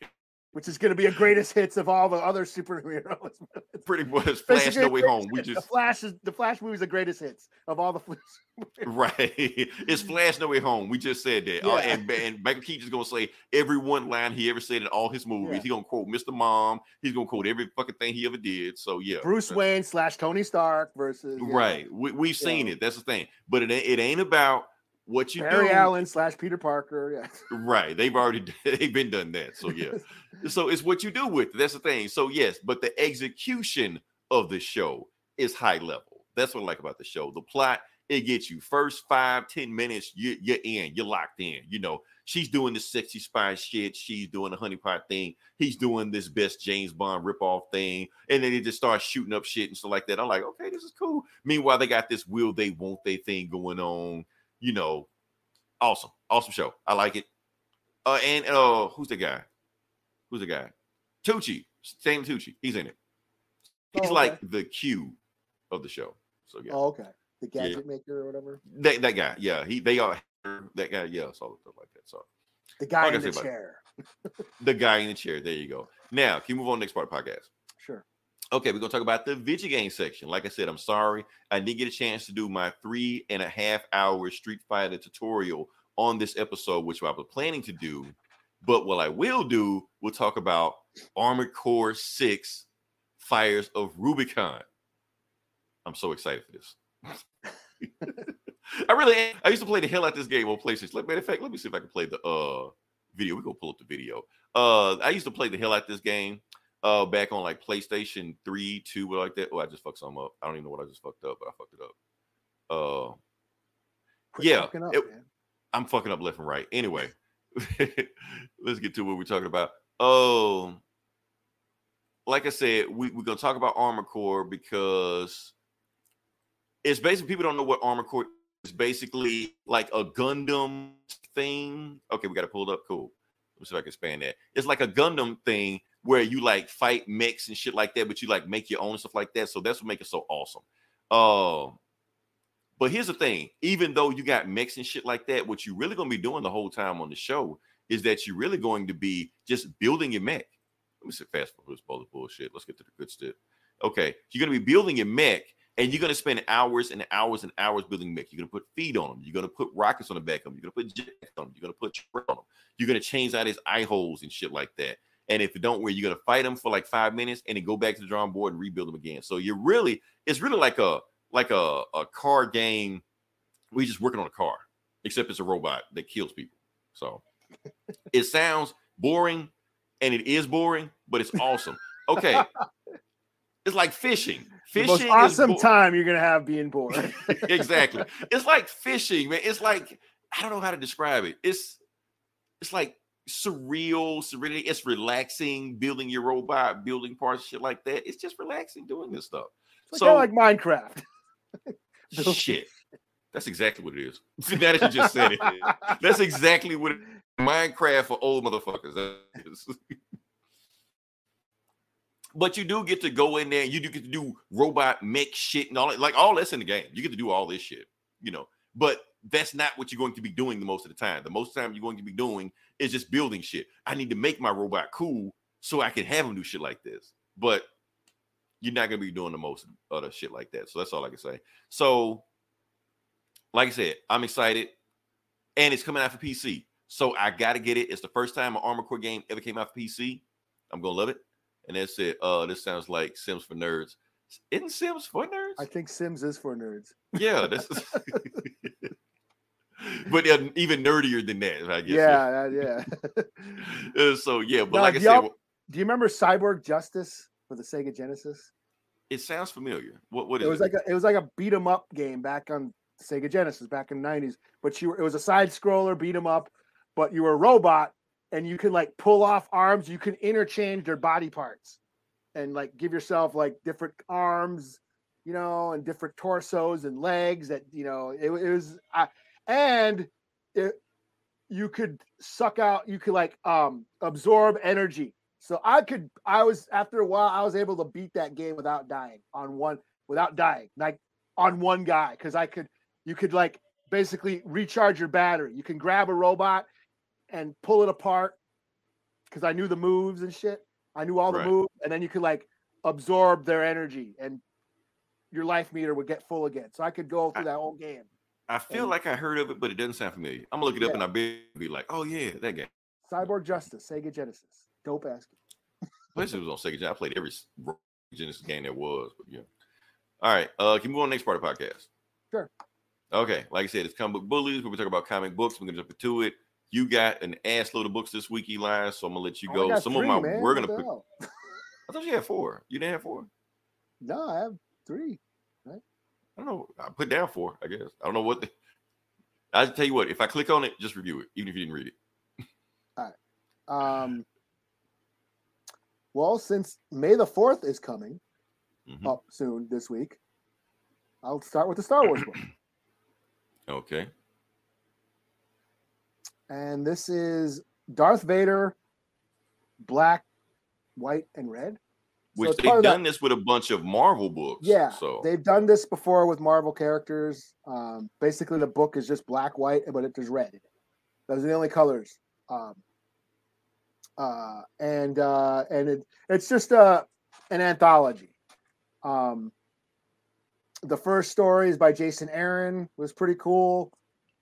which is going to be a greatest hits of all the other superheroes. pretty much Flash No Way Home. We just the Flash is the Flash movie is the greatest hits of all the Flash. right. It's Flash No Way Home. We just said that. Uh, and, and Michael Keaton's gonna say every one line he ever said in all his movies. Yeah. He's gonna quote Mr. Mom. He's gonna quote every fucking thing he ever did. So yeah. Bruce Wayne slash Tony Stark versus you know, Right. We, we've seen Yeah. it. That's the thing. But it it ain't about what you Barry do. Allen slash Peter Parker. Yeah. Right. They've already they've been done that. So yeah. so it's what you do with it. That's the thing. So yes, but the execution of the show is high level. That's what I like about the show. The plot, it gets you first five, ten minutes, you, you're in, you're locked in. You know, she's doing the sexy spy shit, she's doing the honeypot thing, he's doing this best James Bond ripoff thing, and then they just start shooting up shit and stuff like that. I'm like, okay, this is cool. Meanwhile, they got this will they, won't they thing going on. You know, awesome, awesome show. I like it. Uh, and uh, who's the guy? Who's the guy? Tucci, Stan Tucci. He's in it. He's Oh, like okay. the Q of the show. So yeah, Oh, okay. The gadget maker or whatever. that, that guy. Yeah, he they are that guy. Yeah, so stuff like that. So The guy in the chair. the guy in the chair. There you go. Now, can you move on to the next part of the podcast? Okay, we're gonna talk about the video game section. Like I said, I'm sorry I didn't get a chance to do my three and a half hour Street Fighter tutorial on this episode, which I was planning to do. But what I will do, we'll talk about Armored Core 6 Fires of Rubicon. I'm so excited for this. I really am. I used to play the hell out of this game on PlayStation. Matter of fact, let me see if I can play the uh video. We go pull up the video. Uh, I used to play the hell out this game. Uh, back on like PlayStation three, two, or like that. Oh, I just fucked something up. I don't even know what I just fucked up, but I fucked it up. Uh, Quit Yeah, fucking up, it- I'm fucking up left and right. Anyway, let's get to what we're talking about. Oh, like I said, we, we're gonna talk about Armored Core because it's basically people don't know what Armored Core is. Basically, like a Gundam thing. Okay, we got to pull it up. Cool. Let me see if I can expand that. It's like a Gundam thing where you like fight mechs and shit like that, but you like make your own and stuff like that. So that's what makes it so awesome. Um, but here's the thing: even though you got mechs and shit like that, what you're really gonna be doing the whole time on the show is that you're really going to be just building your mech. Let me sit fast for this bullet bullshit. Let's get to the good stuff. Okay, you're gonna be building your mech, and you're gonna spend hours and hours and hours building mech. You're gonna put feet on them. You're gonna put rockets on the back of them. You're gonna put jets on them. You're gonna put on them. You're gonna change out his eye holes and shit like that. And if you don't, where you're gonna fight them for like five minutes and then go back to the drawing board and rebuild them again. So you're really, it's really like a like a, a car game we just working on a car, except it's a robot that kills people. So it sounds boring, and it is boring, but it's awesome. Okay, it's like fishing. Fishing awesome time you're gonna have being bored. exactly. It's like fishing, man. It's like I don't know how to describe it. It's it's like surreal, serenity. It's relaxing, building your robot, building parts, shit like that. It's just relaxing doing this stuff. It's So- like Minecraft. Shit. That's exactly what it is. now that you just said it, that's exactly what it, Minecraft for old motherfuckers. That is. but you do get to go in there. You do get to do robot mech shit and all that. Like all that's in the game. You get to do all this shit, you know. But that's not what you're going to be doing the most of the time. The most time you're going to be doing is just building shit. I need to make my robot cool so I can have him do shit like this. But you're not gonna be doing the most other shit like that. So that's all I can say. So, like I said, I'm excited, and it's coming out for PC. So I gotta get it. It's the first time an Armored Core game ever came out for PC. I'm gonna love it. And that's it. Uh, this sounds like Sims for nerds. Isn't Sims for nerds? I think Sims is for nerds. yeah, that's. but uh, even nerdier than that, I guess. Yeah, yeah. Uh, so yeah, but Now, like I do said, Do you remember Cyborg Justice for the Sega Genesis? it sounds familiar. What what is It was like a it was like a beat 'em up game back on Sega Genesis back in the nineties. But you were, it was a side scroller beat 'em up, but you were a robot and you could like pull off arms. You can interchange their body parts and like give yourself like different arms, you know, and different torsos and legs. That you know it, it was uh, and it you could suck out. You could like um absorb energy. So I could, I was after a while, I was able to beat that game without dying on one, without dying, like on one guy, because I could, you could like basically recharge your battery. You can grab a robot and pull it apart because I knew the moves and shit. I knew all the Right. moves, and then you could like absorb their energy, and your life meter would get full again. So I could go through that whole game. I feel And- like I heard of it, but it doesn't sound familiar. I'm gonna look it up and I'll be, be like, oh yeah, that game. Cyborg Justice, Sega Genesis, dope ass game. It was on Sega Gen. I played every Genesis game there was, but yeah. All right, uh, can we go on the next part of the podcast? Sure. Okay, like I said, it's comic book bullies. We're gonna talk about comic books. We're gonna jump into it. You got an ass load of books this week, Eli, so I'm gonna let you I go. Some three, of my man. we're gonna put. I thought you had four. You didn't have four. No, I have three. I don't know. I put down four. I guess I don't know what. The, I tell you what. If I click on it, just review it, even if you didn't read it. Um, well, since May the Fourth is coming Mhm. up soon this week, I'll start with the Star Wars book, Okay. and this is Darth Vader, black, white, and red. So Which it's they've of that- done this with a bunch of Marvel books. Yeah, So they've done this before with Marvel characters. Um, basically, the book is just black, white, but it is red. Those are the only colors. Um, uh, and uh, and it, it's just a an anthology. Um, the first story is by Jason Aaron. Was pretty cool.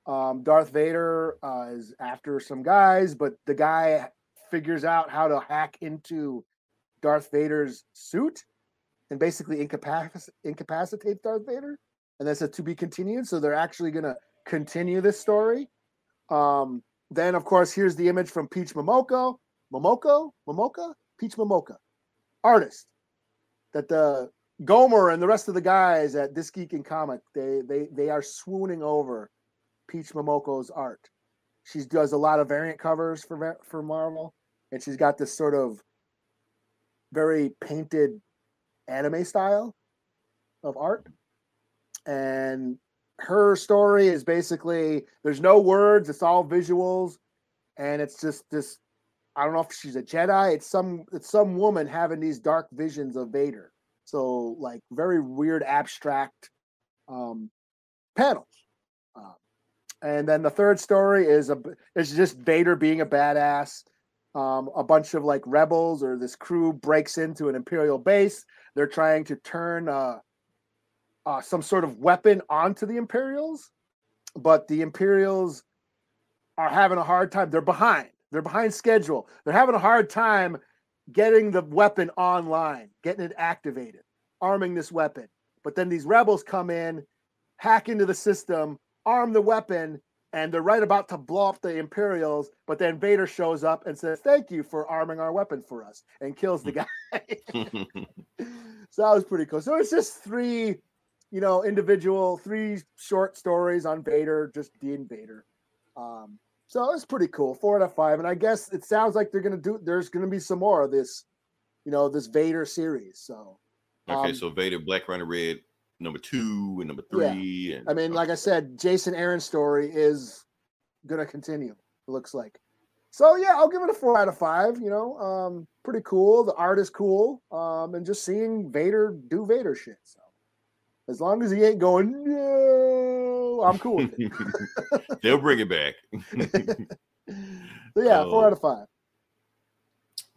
Um, Darth Vader uh, is after some guys, but the guy figures out how to hack into Darth Vader's suit and basically incapac- incapacitates Darth Vader. And that's a to be continued. So they're actually going to continue this story. Um, then of course here's the image from Peach Momoko, Momoko, Momoka, Peach Momoka, artist. That the Gomer and the rest of the guys at This Geek and Comic they they they are swooning over Peach Momoko's art. She does a lot of variant covers for for Marvel, and she's got this sort of very painted anime style of art. And her story is basically there's no words, it's all visuals, and it's just this. I don't know if she's a Jedi. It's some it's some woman having these dark visions of Vader. So like very weird abstract um, panels. Um, and then the third story is a is just Vader being a badass. Um, a bunch of like rebels or this crew breaks into an imperial base. They're trying to turn uh, uh, some sort of weapon onto the Imperials, but the Imperials are having a hard time. They're behind. They're behind schedule. They're having a hard time getting the weapon online, getting it activated, arming this weapon. But then these rebels come in, hack into the system, arm the weapon, and they're right about to blow up the Imperials. But then Vader shows up and says, Thank you for arming our weapon for us, and kills the guy. so that was pretty cool. So it's just three, you know, individual, three short stories on Vader, just Dean Vader. Um, so it's pretty cool. Four out of five. And I guess it sounds like they're gonna do there's gonna be some more of this, you know, this Vader series. So okay, um, so Vader, Black Runner Red, number two and number Yeah. three. And I mean, like I said, Jason Aaron's story is gonna continue. It looks like. So yeah, I'll give it a four out of five. You know, um, pretty cool. The art is cool, um, and just seeing Vader do Vader shit. So as long as he ain't going no, I'm cool with it. they'll bring it back. So yeah, four Oh. out of five.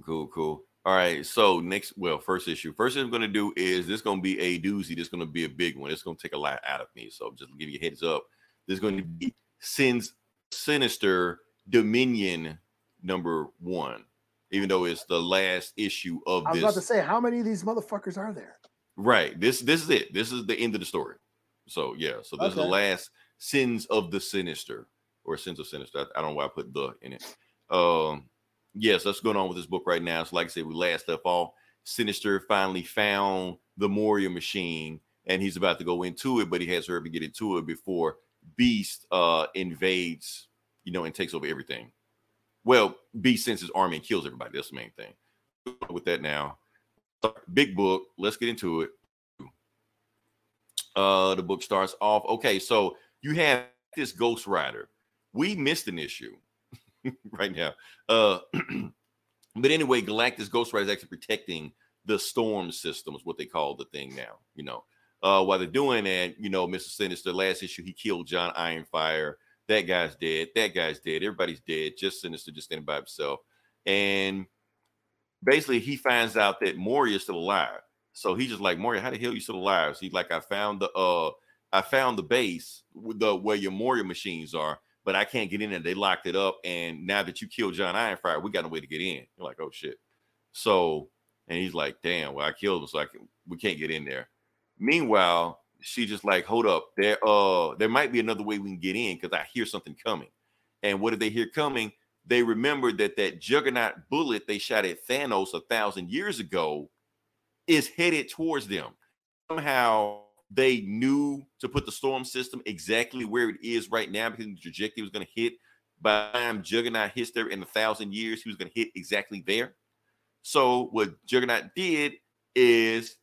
Cool, cool. All right. So next, well, first issue. First thing I'm gonna do is this gonna be a doozy. This gonna be a big one. It's gonna take a lot out of me. So just give you a heads up. There's going to be Sin's Sinister Dominion number one, even though it's the last issue of this. I was this. about to say, how many of these motherfuckers are there? Right. This this is it. This is the end of the story. So yeah. So this is the last sins of the sinister or sins of sinister. I, I don't know why I put the in it. Um. Yes, that's going on with this book right now. So like I said, we last stuff off. Sinister finally found the Moria machine, and he's about to go into it, but he has her to get into it before Beast uh invades, you know, and takes over everything. Well, Beast sends his army and kills everybody. That's the main thing. With that now, big book. Let's get into it. Uh, the book starts off. Okay, so you have this Ghost Rider. We missed an issue right now. Uh, but anyway, Galactus Ghost Rider is actually protecting the storm system, is what they call the thing now. You know, uh, while they're doing that, you know, Mr. Sinister, last issue, he killed Jon Ironfire. That guy's dead. That guy's dead. Everybody's dead. Just Sinister, just standing by himself. And basically, he finds out that Moria's still alive. So he's just like, Moria, how the hell you still alive? So he's like, I found the uh I found the base with the where your Moria machines are, but I can't get in there. They locked it up. And now that you killed Jon Ironfire, we got no way to get in. You're like, oh shit. So and he's like, damn, well, I killed him, so I can we can't get in there. Meanwhile, she just like, hold up, there uh there might be another way we can get in because I hear something coming. And what did they hear coming? They remembered that that juggernaut bullet they shot at Thanos a thousand years ago is headed towards them. Somehow they knew to put the storm system exactly where it is right now because the trajectory was going to hit by time Juggernaut hits there in a thousand years, he was going to hit exactly there. So what Juggernaut did is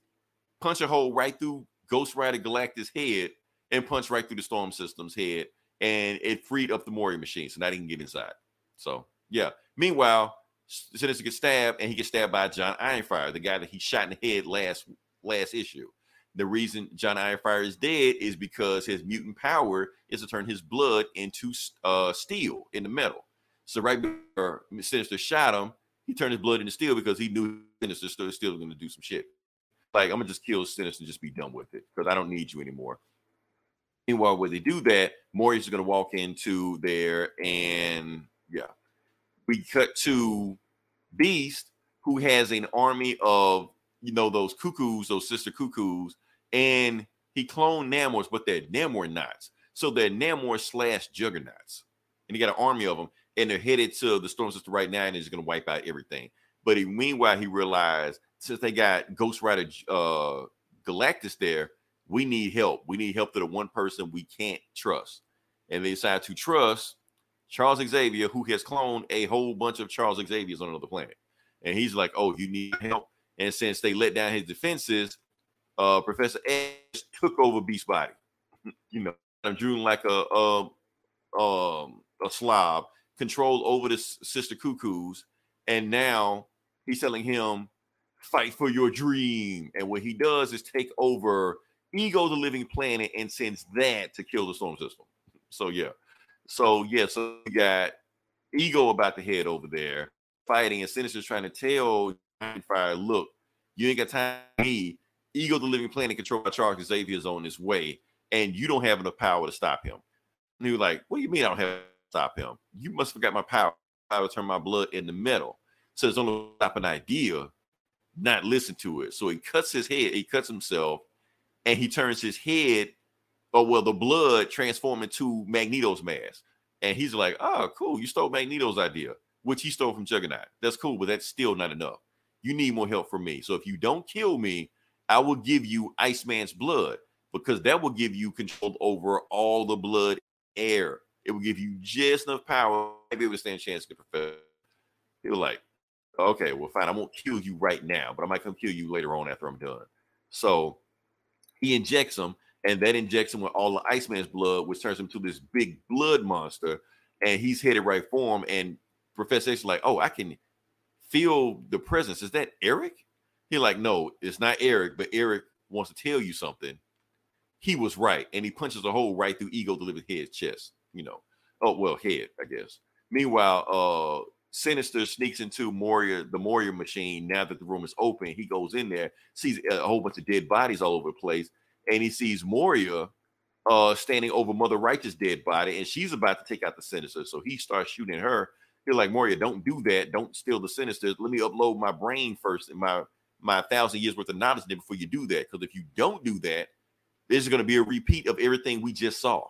punch a hole right through Ghost Rider Galactus' head and punch right through the storm system's head, and it freed up the Mori machine, so now they can get inside. So yeah. Meanwhile, Sinister gets stabbed, and he gets stabbed by Jon Ironfire, the guy that he shot in the head last last issue. The reason Jon Ironfire is dead is because his mutant power is to turn his blood into uh, steel in the metal. So right before Sinister shot him, he turned his blood into steel because he knew Sinister still still going to do some shit. Like I'm gonna just kill Sinister and just be done with it because I don't need you anymore. Meanwhile, when they do that, Moriarty's gonna walk into there and yeah, we cut to Beast, who has an army of you know those cuckoos, those sister cuckoos, and he cloned Namors, but they're Namornauts. So they're Namor slash juggernauts. And he got an army of them. and they're headed to the storm system right now, and it's going to wipe out everything. But he, meanwhile, he realized since they got Ghost Rider uh, Galactus there, we need help. We need help to the one person we can't trust, and they decide to trust Charles Xavier, who has cloned a whole bunch of Charles Xaviers on another planet. And he's like, "Oh, you need help." And since they let down his defenses, uh, Professor X took over Beast Body. you know, I'm drew like a um um a slob, control over the sister cuckoos, and now he's telling him, "Fight for your dream." And what he does is take over Ego, the living planet, and sends that to kill the storm system. So yeah, so yeah, so you got Ego about to head over there, fighting, and Sinister's trying to tell Fire, look, you ain't got time for me. Ego, the living planet, controlled by Charles Xavier, is on his way, and you don't have enough power to stop him. And he was like, What do you mean I don't have to stop him? You must forget my power. I would turn my blood into metal. So it's only stop an idea, not listen to it. So he cuts his head, he cuts himself, and he turns his head, or well, the blood transform into Magneto's mask. And he's like, Oh, cool. You stole Magneto's idea, which he stole from Juggernaut. That's cool, but that's still not enough. You need more help from me. So if you don't kill me, I will give you Iceman's blood because that will give you control over all the blood air. It will give you just enough power, maybe it would stand a chance to professor. He was like, okay, well, fine. I won't kill you right now, but I might come kill you later on after I'm done. So he injects him, and that injects him with all the Iceman's blood, which turns him to this big blood monster. And he's headed right for him. And Professor X is like, oh, I can feel the presence. Is that Eric? He like, no, it's not Eric, but Eric wants to tell you something. He was right, and he punches a hole right through Ego Delivered Head's chest. You know, oh well, head, I guess. Meanwhile, uh, Sinister sneaks into Moria, the Moria machine. Now that the room is open, he goes in there, sees a whole bunch of dead bodies all over the place, and he sees Moria uh standing over Mother Righteous dead body, and she's about to take out the Sinister. So he starts shooting her. He's like, Moria, don't do that. Don't steal the Sinister. Let me upload my brain first and my my thousand years worth of knowledge before you do that. Because if you don't do that, this is going to be a repeat of everything we just saw.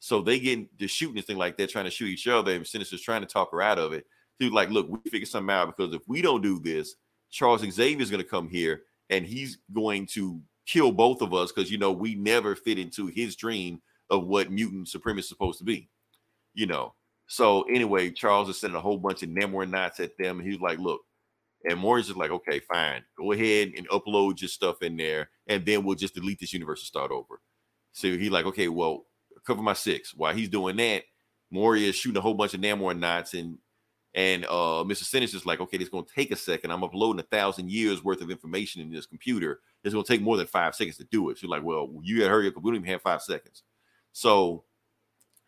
So they get to shooting this thing like that, trying to shoot each other, and Sinister's trying to talk her out of it. She's like, look, we figure something out because if we don't do this, Charles Xavier is going to come here and he's going to kill both of us because you know we never fit into his dream of what mutant supremacy is supposed to be. You know. So anyway, Charles is sending a whole bunch of Namornauts at them, and he's like, look, and Morris is like, okay, fine, go ahead and upload your stuff in there, and then we'll just delete this universe and start over. So he like, okay, well, cover my six. While he's doing that, Moria is shooting a whole bunch of Namornauts, and and uh Mr. Sinister is like, okay, it's gonna take a second. I'm uploading a thousand years worth of information in this computer. It's gonna take more than five seconds to do it. She's like, well, you gotta hurry up, we don't even have five seconds. So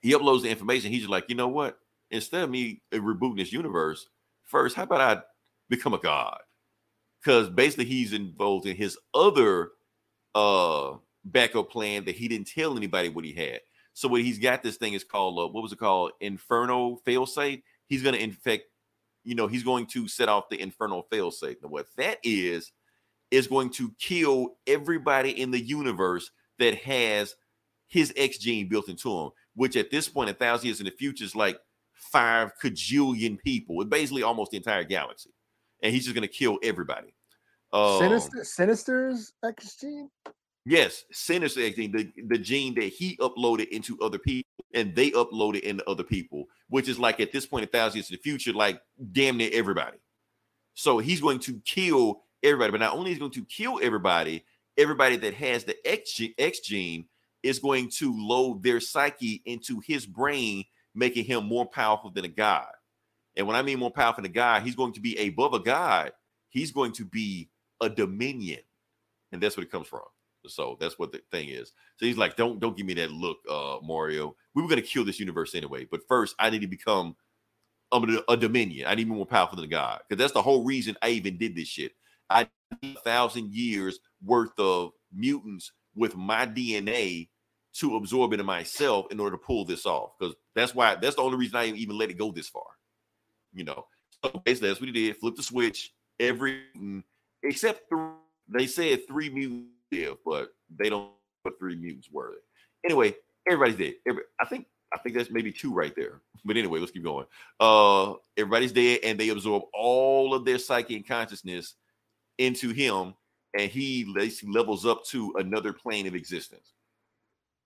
he uploads the information. He's just like, you know what? Instead of me rebooting this universe, first, how about I become a god because basically he's involved in his other uh backup plan that he didn't tell anybody what he had. So what he's got this thing is called uh, what was it called? Inferno failsafe. He's going to infect, you know, he's going to set off the Inferno failsafe. And what that is is going to kill everybody in the universe that has his X gene built into him, which at this point, a thousand years in the future is like five kajillion people. It's basically almost the entire galaxy and he's just gonna kill everybody. Um, Sinister, Sinister's X gene. Yes, Sinister X gene, the, the gene that he uploaded into other people, and they uploaded into other people, which is like at this point, a thousand years in the future, like damn near everybody. So he's going to kill everybody, but not only is going to kill everybody, everybody that has the X, X gene is going to load their psyche into his brain, making him more powerful than a god. And when I mean more powerful than God, he's going to be above a God. He's going to be a dominion. And that's what it comes from. So that's what the thing is. So he's like, don't don't give me that look, uh, Mario. We were gonna kill this universe anyway. But first, I need to become a, a dominion. I need to be more powerful than God. Because that's the whole reason I even did this shit. I need a thousand years worth of mutants with my DNA to absorb into myself in order to pull this off. Because that's why that's the only reason I even let it go this far you know. So basically, that's what he did. Flip the switch. Every except three, they said three mutants, but they don't put three mutants were. Anyway, everybody's dead. Every, I think I think that's maybe two right there. But anyway, let's keep going. Uh, everybody's dead, and they absorb all of their psyche and consciousness into him, and he levels up to another plane of existence.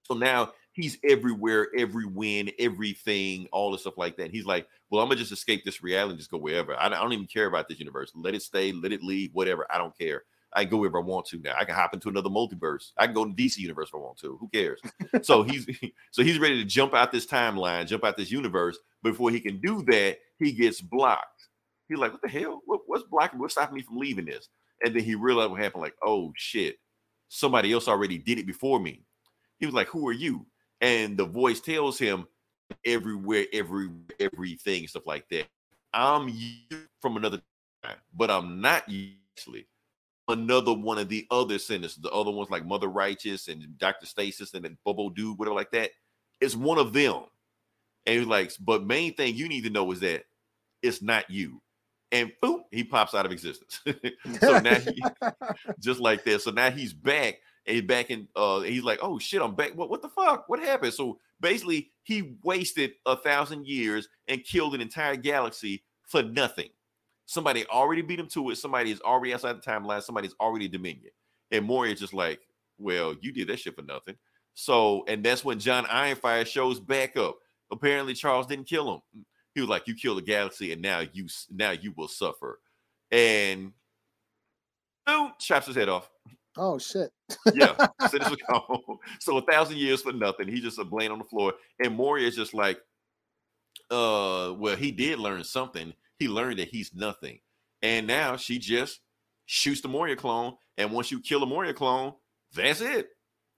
So now he's everywhere, every win, everything, all the stuff like that. And he's like, well, I'm gonna just escape this reality and just go wherever. I, I don't even care about this universe. Let it stay, let it leave, whatever. I don't care. I can go wherever I want to now. I can hop into another multiverse. I can go to the DC universe if I want to. Who cares? so he's so he's ready to jump out this timeline, jump out this universe. Before he can do that, he gets blocked. He's like, "What the hell? What, what's blocking? What's stopping me from leaving this?" And then he realized what happened. Like, "Oh shit! Somebody else already did it before me." He was like, "Who are you?" And the voice tells him, "Everywhere, every everything, stuff like that. I'm you from another time, but I'm not you actually." another one of the other senators, the other ones like Mother Righteous and Dr. Stasis and Bobo Dude, whatever like that. It's one of them. And he's like, but main thing you need to know is that it's not you. And boom, he pops out of existence. so now he just like that. So now he's back and he's back in uh he's like, oh shit, I'm back. What what the fuck? What happened? So basically he wasted a thousand years and killed an entire galaxy for nothing. Somebody already beat him to it. Somebody is already outside the timeline. Somebody's already Dominion. And Moria's just like, well, you did that shit for nothing. So, and that's when Jon Ironfire shows back up. Apparently, Charles didn't kill him. He was like, "You killed the galaxy, and now you now you will suffer." And boom, chops his head off. Oh shit. Yeah, so, this was gone. so a thousand years for nothing. He's just a blade on the floor, and Moria is just like, uh, well, he did learn something. He learned that he's nothing, and now she just shoots the Moria clone. And once you kill a Moria clone, that's it.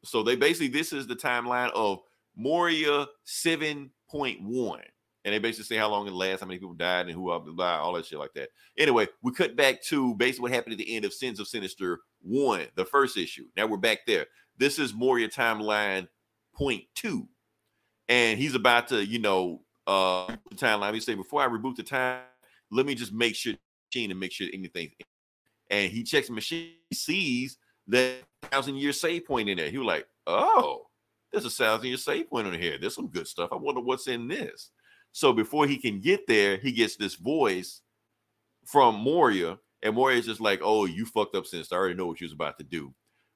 So they basically this is the timeline of Moria seven point one. And they basically say how long it lasts, how many people died, and who blah, blah, all that shit like that. Anyway, we cut back to basically what happened at the end of Sins of Sinister one, the first issue. Now we're back there. This is Moria timeline point two, and he's about to, you know, uh, timeline. He say before I reboot the time, let me just make sure machine and make sure anything. And he checks the machine, sees that thousand year save point in there. He was like, oh, there's a thousand year save point in here. There's some good stuff. I wonder what's in this. So before he can get there, he gets this voice from Moria, and Moria's just like, "Oh, you fucked up since I already know what you was about to do."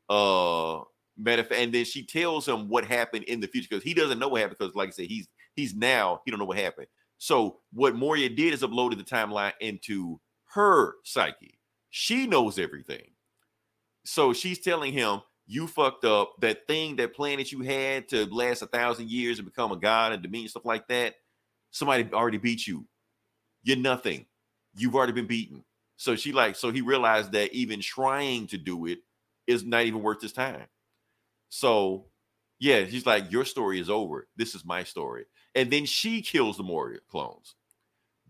Uh, matter of fact, and then she tells him what happened in the future because he doesn't know what happened because, like I said, he's he's now he don't know what happened. So what Moria did is uploaded the timeline into her psyche. She knows everything. So she's telling him, "You fucked up. That thing, that plan that you had to last a thousand years and become a god and dominion stuff like that." Somebody already beat you. You're nothing. You've already been beaten. So she like, so he realized that even trying to do it is not even worth his time. So yeah, he's like, your story is over. This is my story. And then she kills the Moria clones.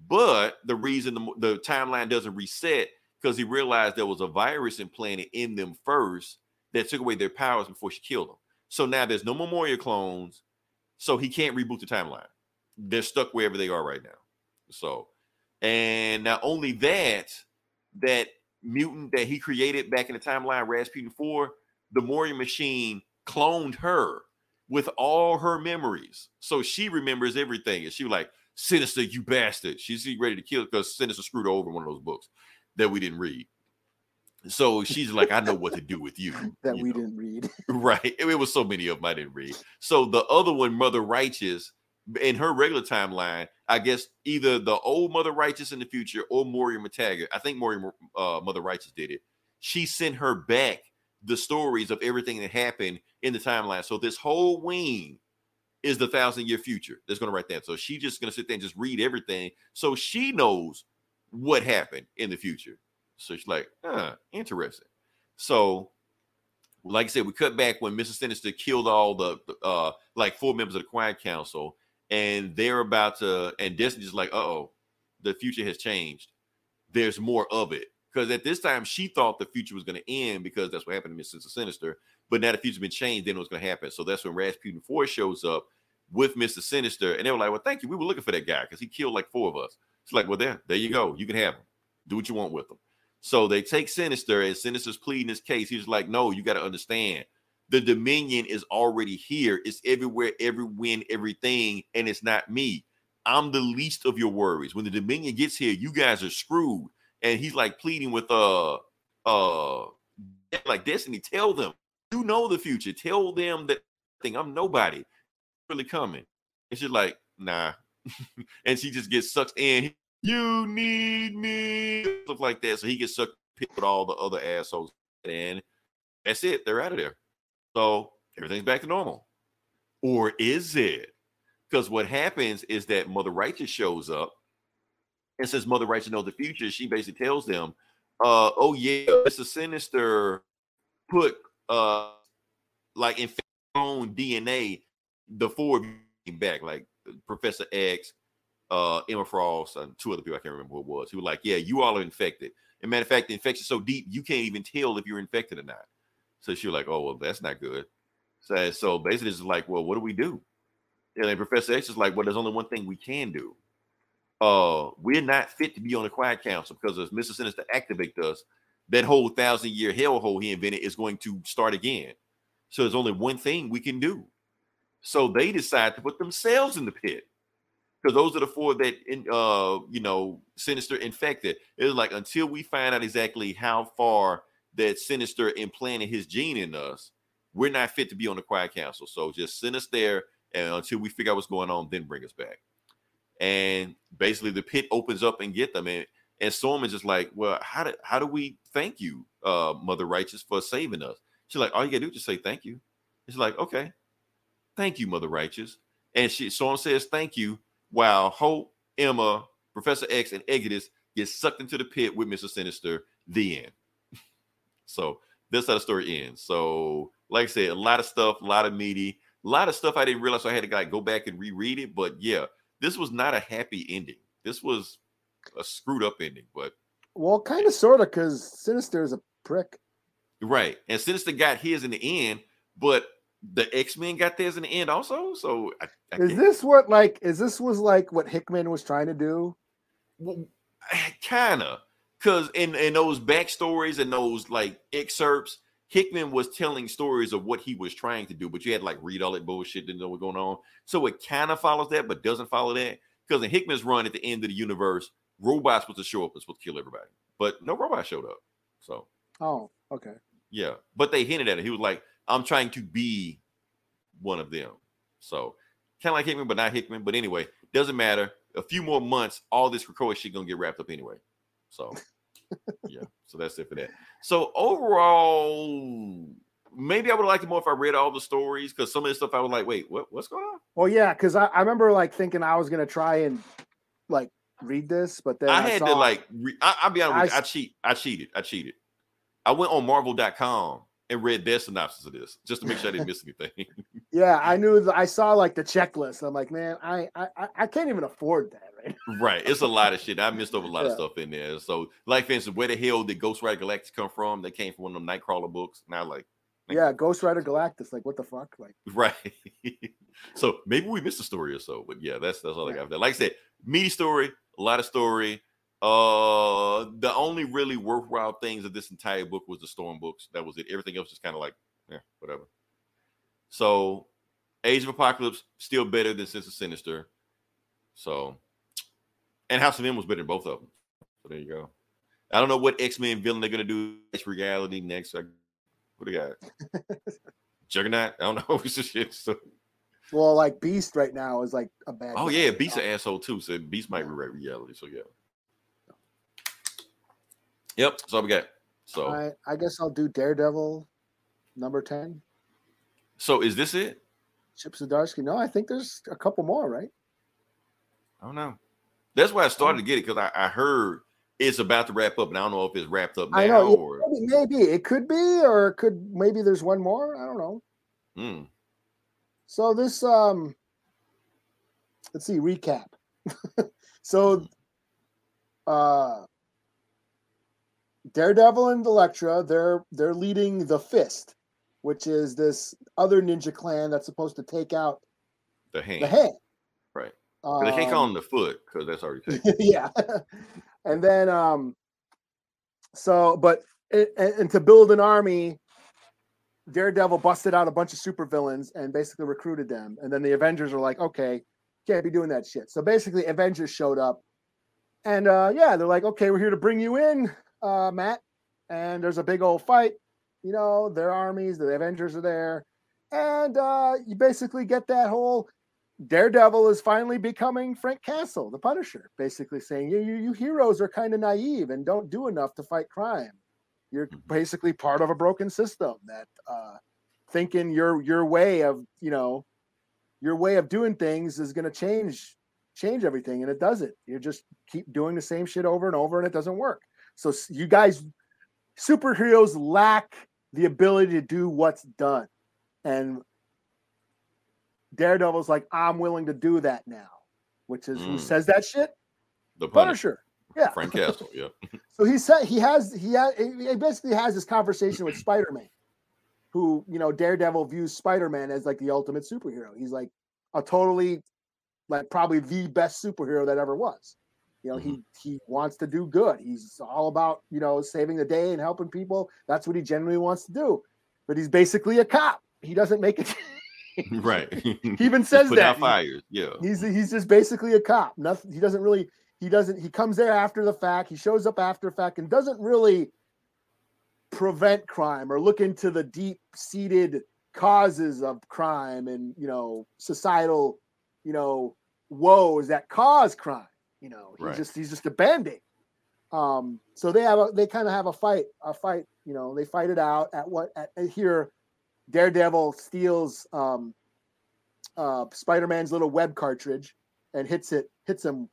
But the reason the, the timeline doesn't reset because he realized there was a virus implanted in them first that took away their powers before she killed them. So now there's no more Moria clones. So he can't reboot the timeline they're stuck wherever they are right now. So, and not only that, that mutant that he created back in the timeline, Rasputin 4, the Moria machine cloned her with all her memories. So she remembers everything. And she was like, Sinister, you bastard. She's ready to kill because Sinister screwed over one of those books that we didn't read. So she's like, I know what to do with you. that you we know. didn't read. Right. It, it was so many of them I didn't read. So the other one, Mother Righteous, in her regular timeline, I guess either the old Mother Righteous in the future or Moria Mataga. I think Moria uh, Mother Righteous did it. She sent her back the stories of everything that happened in the timeline. So this whole wing is the thousand year future that's going to write that. So she's just going to sit there and just read everything. So she knows what happened in the future. So she's like, huh, interesting. So, like I said, we cut back when Mrs. Sinister killed all the uh like four members of the Quiet Council, and they're about to, and Destiny's like, oh, the future has changed. There's more of it. Because at this time, she thought the future was going to end because that's what happened to Mrs. Sinister. But now the future's been changed, then what's going to happen. So that's when Rasputin 4 shows up with Mr. Sinister. And they were like, well, thank you. We were looking for that guy because he killed like four of us. It's like, well, there, there you go. You can have him. Do what you want with him. So they take Sinister, and Sinister's pleading his case. He's like, no, you got to understand. The dominion is already here. It's everywhere, every win, everything, and it's not me. I'm the least of your worries. When the dominion gets here, you guys are screwed. And he's like pleading with uh uh like Destiny, tell them you know the future. Tell them that thing I'm nobody really coming. And she's like, nah. and she just gets sucked in. You need me, stuff like that. So he gets sucked with all the other assholes, and that's it. They're out of there. So everything's back to normal. Or is it? Because what happens is that Mother Righteous shows up and says Mother Righteous knows the future. She basically tells them, uh, oh yeah, Mr. Sinister put uh like in own DNA the four back, like Professor X, uh, Emma Frost, and two other people. I can't remember who it was. Who were like, yeah, you all are infected. And matter of fact, the infection's so deep you can't even tell if you're infected or not. So she was like, oh well, that's not good. So so basically, it's like, well, what do we do? And then Professor X is like, well, there's only one thing we can do. Uh, we're not fit to be on the quiet council because as Mr. Sinister activate us, that whole thousand year hellhole he invented is going to start again. So there's only one thing we can do. So they decide to put themselves in the pit because those are the four that in, uh you know sinister infected. It was like until we find out exactly how far that sinister implanted his gene in us, we're not fit to be on the quiet council. So just send us there and until we figure out what's going on, then bring us back. And basically the pit opens up and get them. And and Storm just like, Well, how do how do we thank you, uh, Mother Righteous, for saving us? She's like, All you gotta do is just say thank you. She's like, Okay, thank you, Mother Righteous. And she Storm says thank you while Hope, Emma, Professor X, and Exodus get sucked into the pit with Mr. Sinister. The end. So that's how the story ends. So, like I said, a lot of stuff, a lot of meaty, a lot of stuff I didn't realize so I had to like go back and reread it. But yeah, this was not a happy ending. This was a screwed up ending, but Well, kind of, sort of, because Sinister is a prick. right. And Sinister got his in the end, but the X Men got theirs in the end also. So I, I Is this what like? Is this was like what Hickman was trying to do? kind of because in in those backstories and those like excerpts hickman was telling stories of what he was trying to do but you had to like read all that bullshit didn't know what's going on. So it kind of follows that but doesn't follow that. Because in hickman's run at the end of the universe robots supposed to show up and supposed to kill everybody but no robot showed up so. Oh, okay. yeah but they hinted at it. He was like i'm trying to be one of them. So kind of like hickman but not hickman but anyway doesn't matter. A few more months all this Krakoa shit gonna get wrapped up anyway so yeah so that's it for that so overall maybe i would have liked it more if i read all the stories because some of the stuff i was like wait what, what's going on Well, yeah, because I, I remember like thinking I was gonna try and like read this, but then i I, had saw, to like re- I, i'll be honest I, I cheat i cheated i cheated i went on marvel.com and read their synopsis of this just to make sure i didn't miss anything Yeah, I knew. that I saw like the checklist. I'm like, man, I I- I can't even afford that, right? Right. It's a lot of shit. I missed over a lot of stuff in there. So, like, for instance, where the hell did Ghost Rider Galactus come from? They came from one of them Nightcrawler books. Now, like, Thank Yeah, Ghost Rider Galactus. Like, what the fuck? Like, right. so maybe we missed a story or so. But yeah, that's that's all I Yeah. got. There. Like I said, meaty story, a lot of story. Uh, the only really worthwhile things of this entire book was the Storm books. That was it. Everything else just kind of like, yeah, whatever. So, Age of Apocalypse still better than Sins of Sinister. So, and House of M was better than both of them. So there you go. I don't know what X Men villain they're gonna do next reality next. Like, what do you got? Juggernaut? I don't know. It's just shit. So, well, like Beast right now is like a bad. oh yeah, Beast's an asshole too. So Beast might rewrite reality. So yeah. Yep. That's all we got. So I I guess I'll do Daredevil, number ten. so is this it? Chip Zdarsky. No, I think there's a couple more, right? I don't know. That's why I started to get it because I, I heard it's about to wrap up, and I don't know if it's wrapped up now I know. or. Maybe, maybe it could be, or it could maybe there's one more. I don't know. Mm. So this um let's see, recap. so uh Daredevil and Elektra, they're they're leading the fist, which is this other ninja clan that's supposed to take out The hand. the hand. But they can't Um, call him the foot because that's already taken. yeah. and then um so but it, and, and to build an army Daredevil busted out a bunch of supervillains and basically recruited them. And then the Avengers are like, okay, can't be doing that shit. So basically, Avengers showed up. And uh, yeah, they're like, okay, we're here to bring you in, uh, Matt. And there's a big old fight. You know, their armies, the Avengers are there. And uh, you basically get that whole Daredevil is finally becoming Frank Castle, the Punisher, basically saying, you, you, you heroes are kind of naive and don't do enough to fight crime. You're basically part of a broken system that uh, thinking your your way of you know your way of doing things is going to change change everything, and it doesn't. You just keep doing the same shit over and over, and it doesn't work. So you guys, superheroes lack the ability to do what's done, and Daredevil's like, I'm willing to do that now, which is who Mm. says that shit? The Punisher, Punisher. Yeah. Frank Castle. Yeah. So he said he has he has he basically has this conversation with Spider Man, who you know Daredevil views Spider Man as like the ultimate superhero. He's like a totally like probably the best superhero that ever was. You know, he he wants to do good. He's all about you know saving the day and helping people. That's what he genuinely wants to do. But he's basically a cop. He doesn't make it. right. he even says Put that out fires. Yeah. He's he's just basically a cop. Nothing. He doesn't really. He doesn't. He comes there after the fact. He shows up after the fact and doesn't really prevent crime or look into the deep seated causes of crime and you know societal you know woes that cause crime. You know, he's Right. just he's just a band-aid. Um, so they have a they kind of have a fight, a fight, you know, they fight it out at what at, at here Daredevil steals um uh Spider-Man's little web cartridge and hits it, hits him,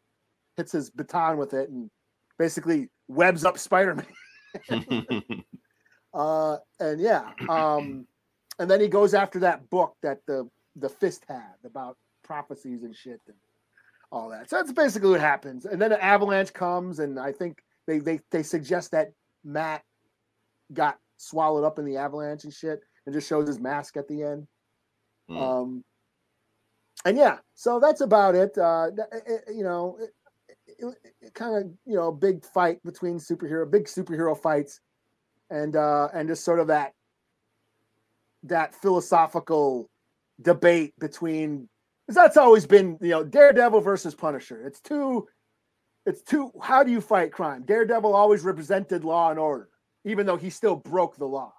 hits his baton with it and basically webs up Spider-Man. Uh and yeah, um and then he goes after that book that the the fist had about prophecies and shit and all that. So that's basically what happens. And then an avalanche comes, and I think they they they suggest that Matt got swallowed up in the avalanche and shit, and just shows his mask at the end. Mm. Um, and yeah, so that's about it. Uh, it- it- you know, it, it, kind of you know big fight between superhero, big superhero fights, and uh, and just sort of that that philosophical debate between 'cause that's always been you know Daredevil versus Punisher. It's too it's too how do you fight crime? Daredevil always represented law and order, even though he still broke the law.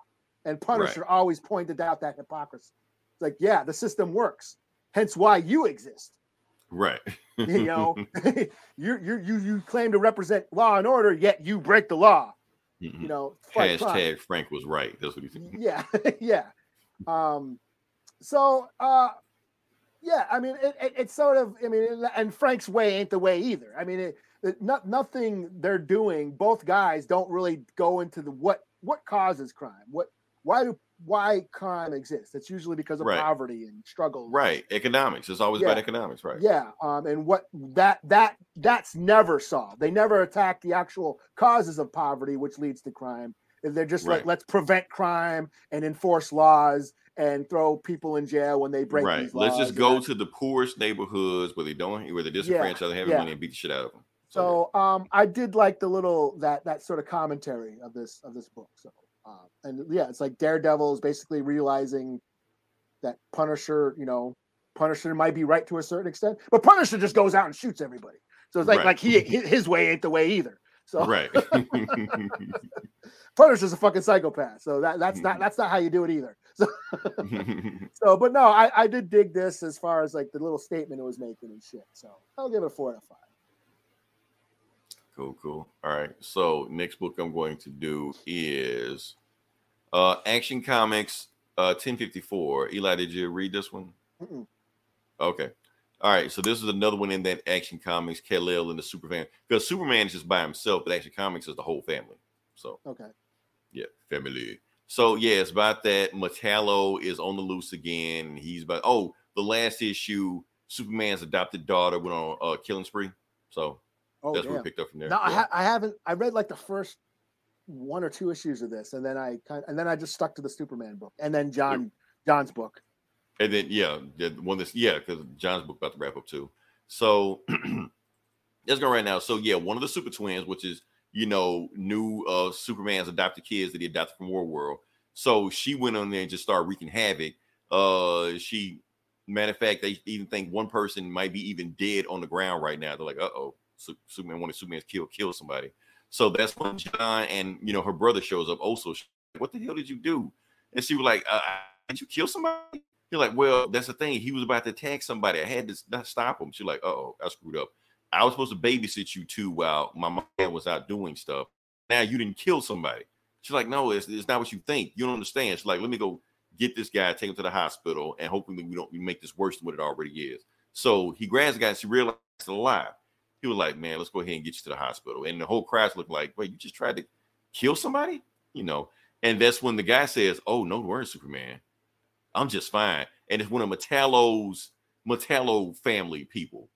And Punisher always pointed out that hypocrisy. It's like, yeah, the system works. Hence why you exist. right. You know, you you you you claim to represent law and order, yet you break the law. You know. Hashtag Frank was right. That's what he said. yeah yeah um so uh yeah i mean it, it, it's sort of i mean and frank's way ain't the way either i mean it, it not, nothing they're doing both guys don't really go into the what what causes crime what why do why crime exists it's usually because of Right. poverty and struggle Right. Economics. It's always about economics, right? yeah, um, and what that that that's never solved. They never attack the actual causes of poverty, which leads to crime. They're just like let's prevent crime and enforce laws and throw people in jail when they break right. Let's just go to the poorest neighborhoods where they don't, where they're disenfranchised, and have yeah. money and beat the shit out of them. So um, I did like the little that that sort of commentary of this of this book. So um, and yeah, it's like Daredevil is basically realizing that Punisher, you know, Punisher might be right to a certain extent, but Punisher just goes out and shoots everybody. So it's like Right. like he his way ain't the way either. So right. Punisher's a fucking psychopath. So that that's not that's not how you do it either. So so but no, I I did dig this as far as like the little statement it was making and shit. So I'll give it a four out of five. Cool, cool. All right. So next book I'm going to do is uh Action Comics uh 1054. Eli, did you read this one? Mm-mm. Okay. All right. So this is another one in that Action Comics, Kal-El and the Superman. Because Superman is just by himself, but Action Comics is the whole family. So Okay. yeah, family. So yeah, it's about that. Metallo is on the loose again. He's about oh, the last issue, Superman's adopted daughter went on a killing spree. So Oh that's what damn. we picked up from there. No, I, ha- I haven't. I read like the first one or two issues of this, and then I kind of, and then I just stuck to the Superman book, and then John John's book. And then yeah, the one that's yeah, because John's book about to wrap up too. So let's go right now. So yeah, one of the super twins, which is you know, new uh Superman's adopted kids that he adopted from Warworld. So she went on there and just started wreaking havoc. Uh, she, matter of fact, they even think one person might be even dead on the ground right now. They're like, uh oh, Superman wanted Superman's kill kill somebody. So that's when John and you know her brother shows up. Also, what the hell did you do? And she was like, uh, did you kill somebody? You're like, well, that's the thing. He was about to attack somebody. I had to stop him. She's like, oh, I screwed up. I was supposed to babysit you too while my mom was out doing stuff. Now you didn't kill somebody. She's like, no, it's, it's not what you think. You don't understand. She's like, let me go get this guy, take him to the hospital, and hopefully we don't we make this worse than what it already is. So he grabs the guy and she realized he's alive. He was like, man, let's go ahead and get you to the hospital. And the whole crowd looked like, wait, you just tried to kill somebody? You know, and that's when the guy says, oh, no worries, Superman. I'm just fine. And it's one of Metallo's Metallo family people.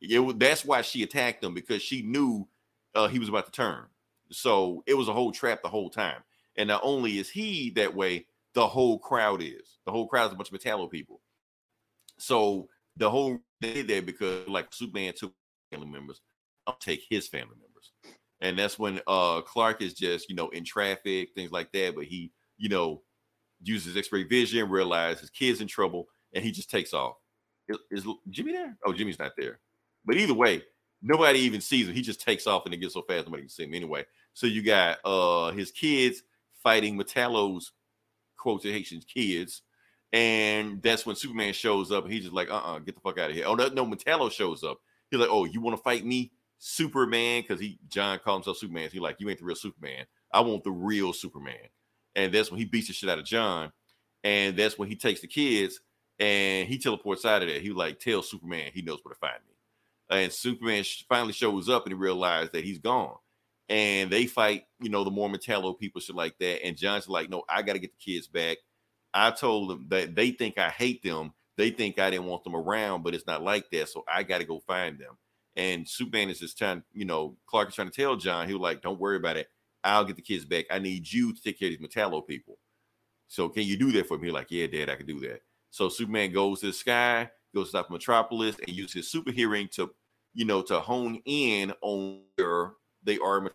It, that's why she attacked him because she knew uh, he was about to turn. So it was a whole trap the whole time. And not only is he that way, the whole crowd is. The whole crowd is a bunch of Metallo people. So the whole day there because like Superman took family members, I'll take his family members. And that's when uh Clark is just, you know, in traffic, things like that. But he, you know, uses X-ray vision, realizes his kid's in trouble, and he just takes off. Is, is Jimmy there? Oh, Jimmy's not there. But either way, nobody even sees him. He just takes off and it gets so fast nobody can see him anyway. So you got uh his kids fighting Metallo's quotations kids, and that's when Superman shows up. He's just like, uh-uh, get the fuck out of here. Oh no, no, Metallo shows up. He's like, oh, you want to fight me, Superman? Because he John calls himself Superman. So He's like, you ain't the real Superman. I want the real Superman. And that's when he beats the shit out of John. And that's when he takes the kids and he teleports out of there. He like tells Superman he knows where to find me. And Superman finally shows up and he realizes that he's gone. And they fight, you know, the more Metallo people, shit like that. And John's like, no, I got to get the kids back. I told them that they think I hate them. They think I didn't want them around, but it's not like that. So I got to go find them. And Superman is just trying, you know, Clark is trying to tell John, he was like, don't worry about it. I'll get the kids back. I need you to take care of these Metallo people. So can you do that for me? Like, yeah, Dad, I can do that. So Superman goes to the sky, goes to Metropolis, and uses his super hearing to, you know, to hone in on where they are.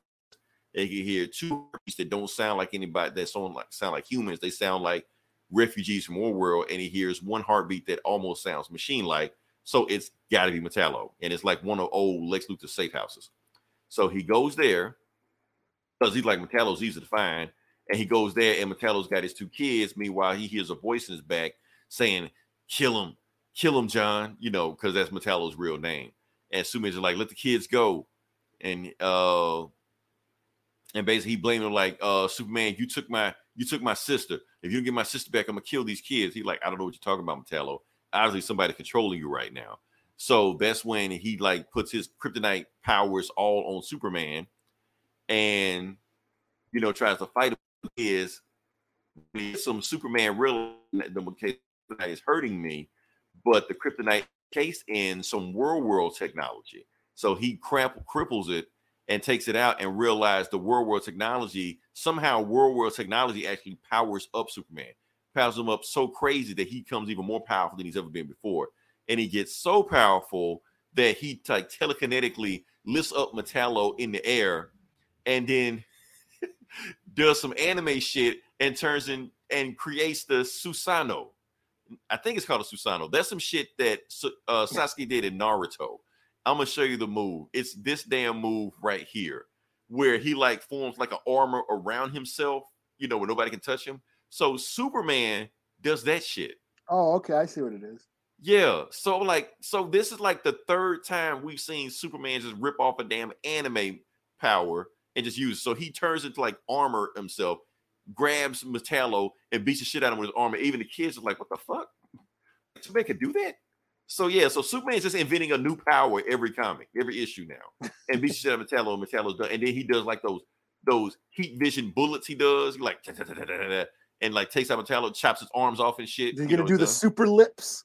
They can hear two that don't sound like anybody that sound like sound like humans. They sound like refugees from our world, and he hears one heartbeat that almost sounds machine-like. So it's got to be Metallo, and it's like one of old Lex Luthor's safe houses. So he goes there because he's like Metallo's easy to find. And he goes there, and Metallo's got his two kids. Meanwhile, he hears a voice in his back saying, Kill him, kill him, John, you know, because that's Metallo's real name. And Superman's like, let the kids go. And uh and basically he blamed him like, uh, Superman, you took my you took my sister. If you don't get my sister back, I'm gonna kill these kids. He like, I don't know what you're talking about, Metallo. Obviously, somebody controlling you right now. So that's when he like puts his kryptonite powers all on Superman and you know tries to fight is some Superman real the kryptonite is hurting me, but the kryptonite case in some world world technology. So he cramp, cripples it and takes it out and realize the world world technology somehow world world technology actually powers up Superman, powers him up so crazy that he becomes even more powerful than he's ever been before, and he gets so powerful that he like telekinetically lifts up Metallo in the air and then does some anime shit and turns in and creates the Susanoo. I think it's called a Susanoo. That's some shit that uh, Sasuke did in Naruto. I'm gonna show you the move. It's this damn move right here, where he like forms like an armor around himself, you know, where nobody can touch him. So Superman does that shit. Oh, okay. I see what it is. Yeah. So like, so this is like the third time we've seen Superman just rip off a damn anime power and just use. It. So he turns into like armor himself, grabs Metallo and beats the shit out of him with his armor. Even the kids are like, "What the fuck? Superman can do that?" So yeah, so Superman's just inventing a new power every comic, every issue now, and beats the shit Metallo. And Metallo's done, and then he does like those those heat vision bullets. He does he like and like takes out Metallo, chops his arms off and shit. You're gonna know, do the done. super lips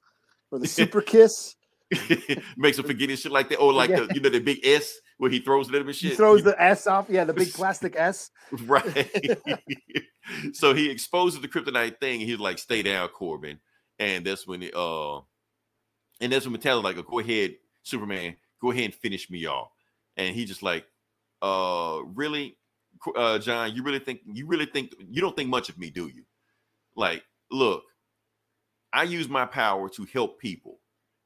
or the super kiss. Makes him forget shit like that, or like yeah. the you know the big S where he throws it at him and shit. He throws the S off, yeah, the big plastic S. right. so he exposes the kryptonite thing, and he's like, "Stay down, Corben." And that's when it, uh, and that's when Metallo like, "Go ahead, Superman, go ahead and finish me off." And he just like, "Uh, really, uh, John? You really think you really think you don't think much of me, do you?" Like, look, I use my power to help people.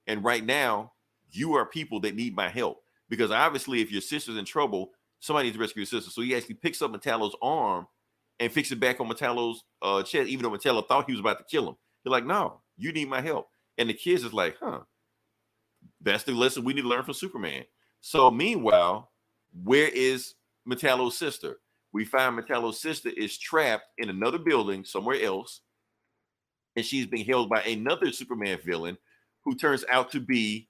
And right now, you are people that need my help. Because obviously, if your sister's in trouble, somebody needs to rescue your sister. So he actually picks up Metallo's arm and fixes it back on Metallo's uh, chest, even though Metallo thought he was about to kill him. They're like, no, you need my help. And the kids is like, huh, that's the lesson we need to learn from Superman. So meanwhile, where is Metallo's sister? We find Metallo's sister is trapped in another building somewhere else, and she's being held by another Superman villain who turns out to be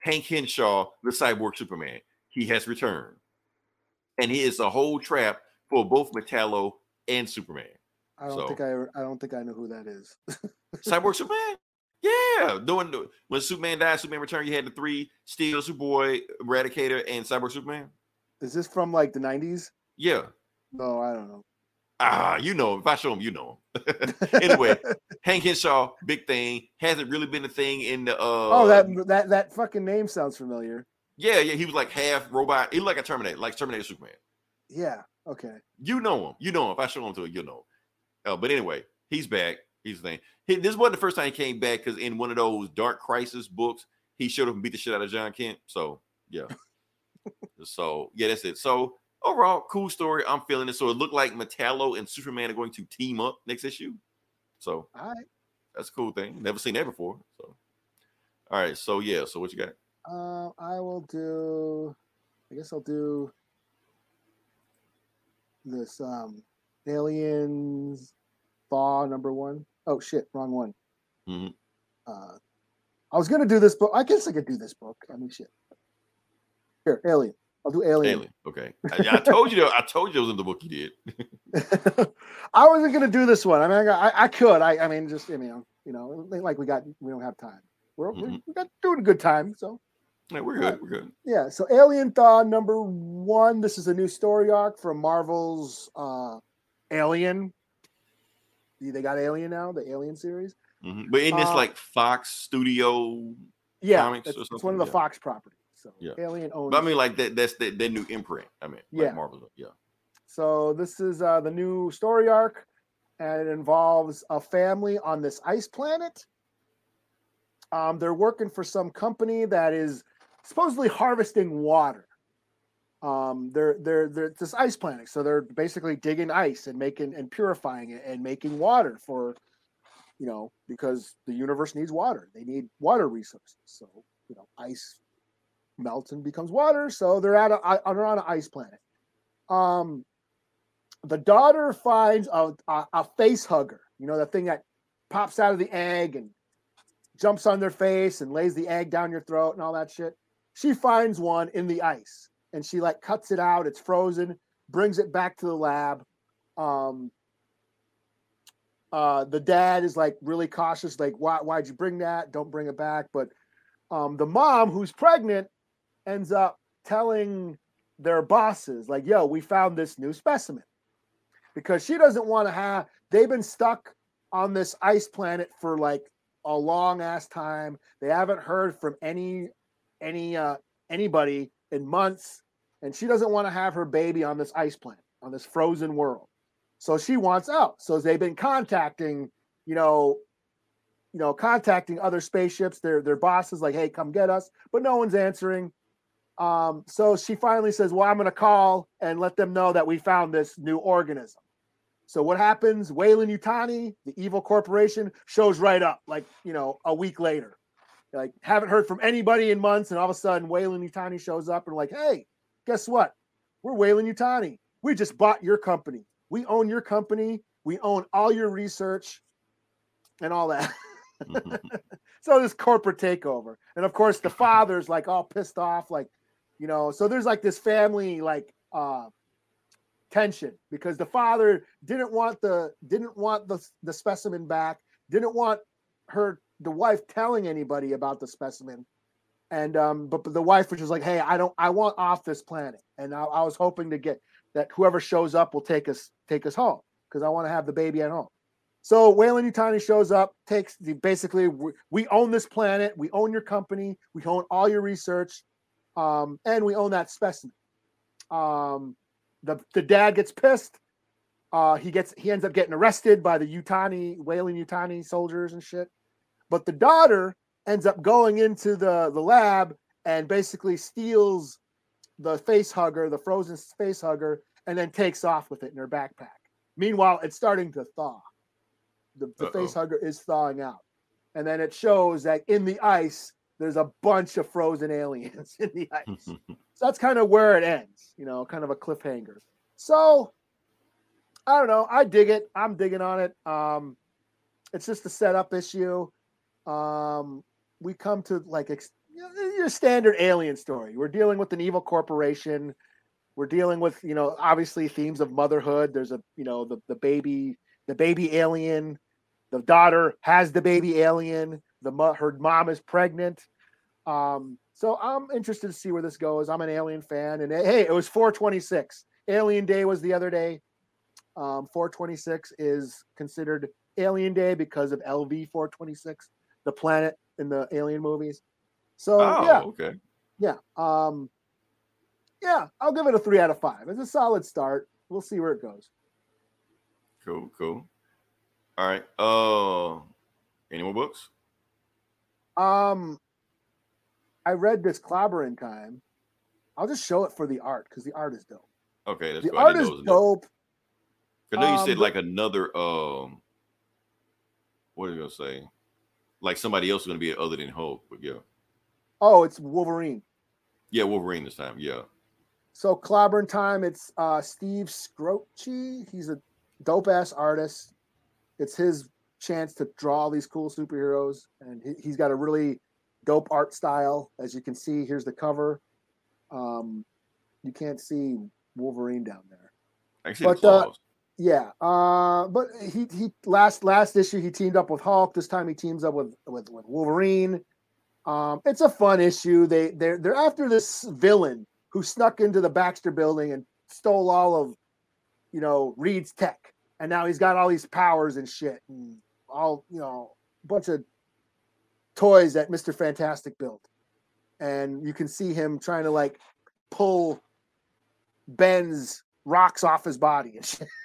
Hank Henshaw, the cyborg Superman. He has returned. And he is a whole trap for both Metallo and Superman. I don't So- think I I don't think I know who that is. Cyborg Superman? Yeah. Doing the, when Superman died, Superman returned, you had the three Steel, Superboy, Eradicator, and Cyber Superman. is this from like the 90s? Yeah. No, I don't know. Ah, you know him. If I show him, you know him. anyway, Hank Henshaw, big thing. Hasn't really been a thing in the uh oh, that that that fucking name sounds familiar. yeah, yeah. He was like half robot. He looked like a Terminator, like Terminator Superman. Yeah. Okay. You know him. You know him. If I show him to you, you know. him. Uh, but anyway, he's back. He's the thing. He, this wasn't the first time he came back because in one of those Dark Crisis books, he showed up and beat the shit out of Jon Kent. So yeah. so yeah, that's it. So overall, cool story. I'm feeling it. So it looked like Metallo and Superman are going to team up next issue. So right. that's a cool thing. Never seen that before. So all right. So yeah. So what you got? Uh, I will do. I guess I'll do this. Um, aliens thaw number one. Oh shit, wrong one. Mhm. Uh, I was gonna do this book. I guess I could do this book. I mean, shit. Here, alien. I'll do alien. Alien. Okay. I, I told you. I told you it was in the book. You did. I wasn't gonna do this one. I mean, I, I, I could. I, I mean, just you know, you know, like we got, we don't have time. We're we Mhm. we got doing a good time. So Yeah, we're good. We're good. yeah. So Alien Thaw number one. This is a new story arc from Marvel's uh Alien. They got Alien now, the Alien series. Mhm. But in this Uh, like Fox Studio Yeah, Comics it's, it's one of the Yeah. Fox properties. So Yeah. Alien owns. But I mean, like that. That's the, their new imprint. I mean, like Yeah. Marvel. Yeah. So this is uh, the new story arc, and it involves a family on this ice planet. Um, they're working for some company that is supposedly harvesting water. Um, they're they're they're this ice planet, so they're basically digging ice and making and purifying it and making water for, you know, because the universe needs water. They need water resources. So you know, ice melts and becomes water. So they're at a on an ice planet. Um, the daughter finds a, a, a face hugger, you know, the thing that pops out of the egg and jumps on their face and lays the egg down your throat and all that shit. She finds one in the ice and she like cuts it out. It's frozen, brings it back to the lab. Um, uh, the dad is like really cautious, like, why, why'd you bring that? Don't bring it back. But um, the mom, who's pregnant, ends up telling their bosses, like, yo, we found this new specimen because she doesn't want to have they've been stuck on this ice planet for like a long ass time they haven't heard from any any uh anybody in months and she doesn't want to have her baby on this ice planet on this frozen world. So she wants out. So they've been contacting you know you know contacting other spaceships. Their their bosses like hey come get us but no one's answering. Um so she finally says well i'm going to call and let them know that we found this new organism. So what happens? Weyland-Yutani, the evil corporation, shows right up, like you know, a week later. Like haven't heard from anybody in months, and all of a sudden Weyland-Yutani shows up and like, hey, guess what? We're Weyland-Yutani. We just bought your company. We own your company. We own all your research and all that. Mhm. so this corporate takeover, and of course the father's like all pissed off, like you know. So there's like this family like uh tension because the father didn't want the didn't want the the specimen back, didn't want her the wife telling anybody about the specimen, and um, but, but the wife was just like, hey, I don't, I want off this planet, and I, I was hoping to get that whoever shows up will take us take us home because I want to have the baby at home. So Weyland-Yutani shows up, takes the basically we, we own this planet, we own your company, we own all your research, um, and we own that specimen. Um, the the dad gets pissed. Uh, he gets he ends up getting arrested by the Yutani whaling Utani soldiers and shit. But the daughter ends up going into the the lab and basically steals the face hugger, the frozen face hugger, and then takes off with it in her backpack. Meanwhile, it's starting to thaw. The, the face hugger is thawing out. And then it shows that in the ice, there's a bunch of frozen aliens in the ice. So that's kind of where it ends, you know, kind of a cliffhanger. So I don't know. I dig it. I'm digging on it. Um, it's just a setup issue. Um, we come to like ex- your standard alien story. We're dealing with an evil corporation. We're dealing with, you know, obviously themes of motherhood. There's a, you know, the the baby, the baby alien. The daughter has the baby alien. The mo- her mom is pregnant. Um, so I'm interested to see where this goes. I'm an Alien fan, and hey, it was 426. Alien Day was the other day. Um, 426 is considered Alien Day because of LV 426, the planet in the Alien movies. So oh, yeah, okay. yeah, um, yeah. I'll give it a three out of five. It's a solid start. We'll see where it goes. Cool, cool. All right. Uh any more books? Um, I read this Clobbering time. I'll just show it for the art because the art is dope. Okay, that's The cool. Art is know it was a- dope. I know you Um, said like another um what are you gonna say? Like somebody else is gonna be other than Hulk, but yeah. Oh, it's Wolverine. Yeah, Wolverine this time. Yeah. So Clobbering time, it's uh Steve Skroce. He's a dope ass artist. It's his chance to draw all these cool superheroes, and he, he's got a really dope art style. As you can see, here's the cover. Um, you can't see Wolverine down there. I can see But, the uh, claws. Yeah, uh, but he he last last issue he teamed up with Hulk. This time he teams up with with, with Wolverine. Um, it's a fun issue. They they're they're after this villain who snuck into the Baxter building and stole all of you know Reed's tech, and now he's got all these powers and shit, and all you know, a bunch of toys that Mister Fantastic built, and you can see him trying to like pull Ben's rocks off his body and shit.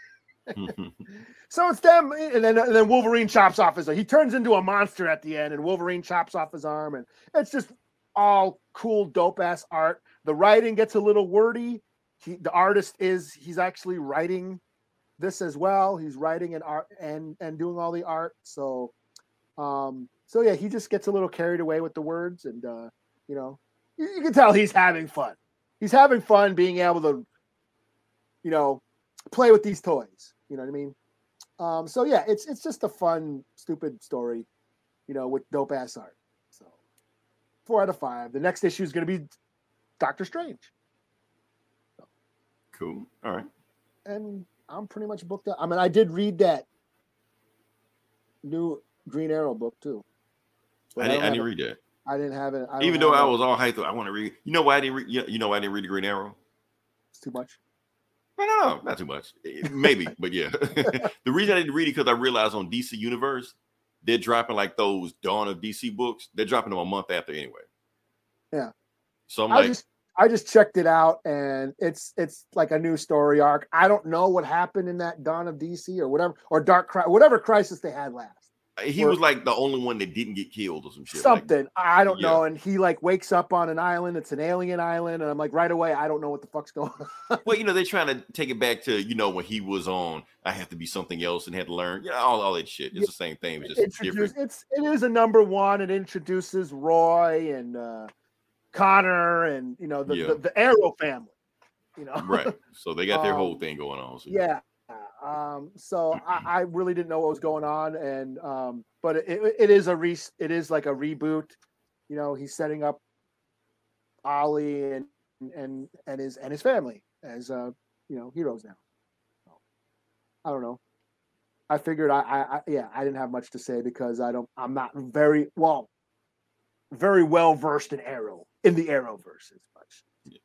So it's them, and then and then Wolverine chops off his. He turns into a monster at the end, and Wolverine chops off his arm, and it's just all cool, dope ass art. The writing gets a little wordy. He, the artist is he's actually writing this as well. He's writing and art and and doing all the art. So, um, so yeah, he just gets a little carried away with the words, and uh, you know, you, you can tell he's having fun. He's having fun being able to, you know, play with these toys. You know what I mean? Um, so yeah, it's it's just a fun, stupid story, you know, with dope ass art. So four out of five. The next issue is going to be Doctor Strange, cool. All right. and I'm pretty much booked up. I mean, I did read that new Green Arrow book too. I didn't, I don't didn't read that. it- I didn't have it. I Even though I it. was all hyped, up, I want to read. You know why I didn't read? You you know why I didn't read the Green Arrow? it's too much. No, no, no, not too much. Eh, Maybe, but yeah. the reason I didn't read it because I realized on DC Universe they're dropping like those Dawn of DC books. They're dropping them a month after anyway. Yeah. So I'm I like, just I just checked it out, and it's it's like a new story arc. I don't know what happened in that Dawn of DC or whatever or Dark Cry, whatever crisis they had last. He or- was like the only one that didn't get killed or some shit. like- something I don't yeah. know. And he like wakes up on an island. It's an alien island, and I'm like right away. I don't know what the fuck's going on. well, you know, they're trying to take it back to you know when he was on. I have to be something else and had to learn. Yeah, all, all that shit. It's Yeah. the same thing, it's just introduce, different. it's it is a number one. It introduces Roy and uh, Connor and you know the, Yeah. the the Arrow family. You know, Right. So they got their whole Um, thing going on. So yeah. Um, so I, I really didn't know what was going on, and um, but it, it, is a re it is like a reboot. You know, he's setting up Ollie and and and his and his family as uh you know heroes now. So, I don't know. I figured I, I I yeah I didn't have much to say because I don't I'm not very well very well versed in Arrow in the Arrowverse as much.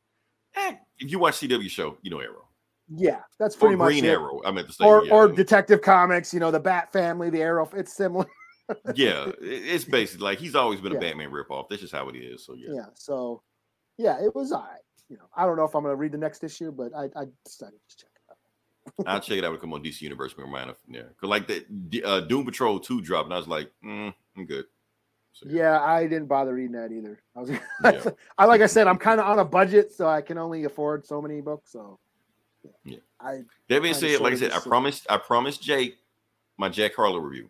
Eh, if you watch CW show, you know Arrow Yeah, that's or pretty much Green it. Arrow. I say, or yeah. or Detective Comics, you know, the Bat Family, the Arrow. It's similar. yeah, it's basically like he's always been a Yeah. Batman ripoff. That's just how it is. So yeah. Yeah. So, yeah, it was all right. You know, I don't know if I'm going to read the next issue, but I I decided to check it out. I'll check it out when it come on DC Universe. Me remind from there. Cause like the uh, Doom Patrol 2 dropped, and I was like, mm, I'm good. So, Yeah, I didn't bother reading that either. I was, Yeah. I like I said, I'm kind of on a budget, so I can only afford so many books. So, Yeah. I That being said, like I said, I promised I promised Jake my Jack Harlow review.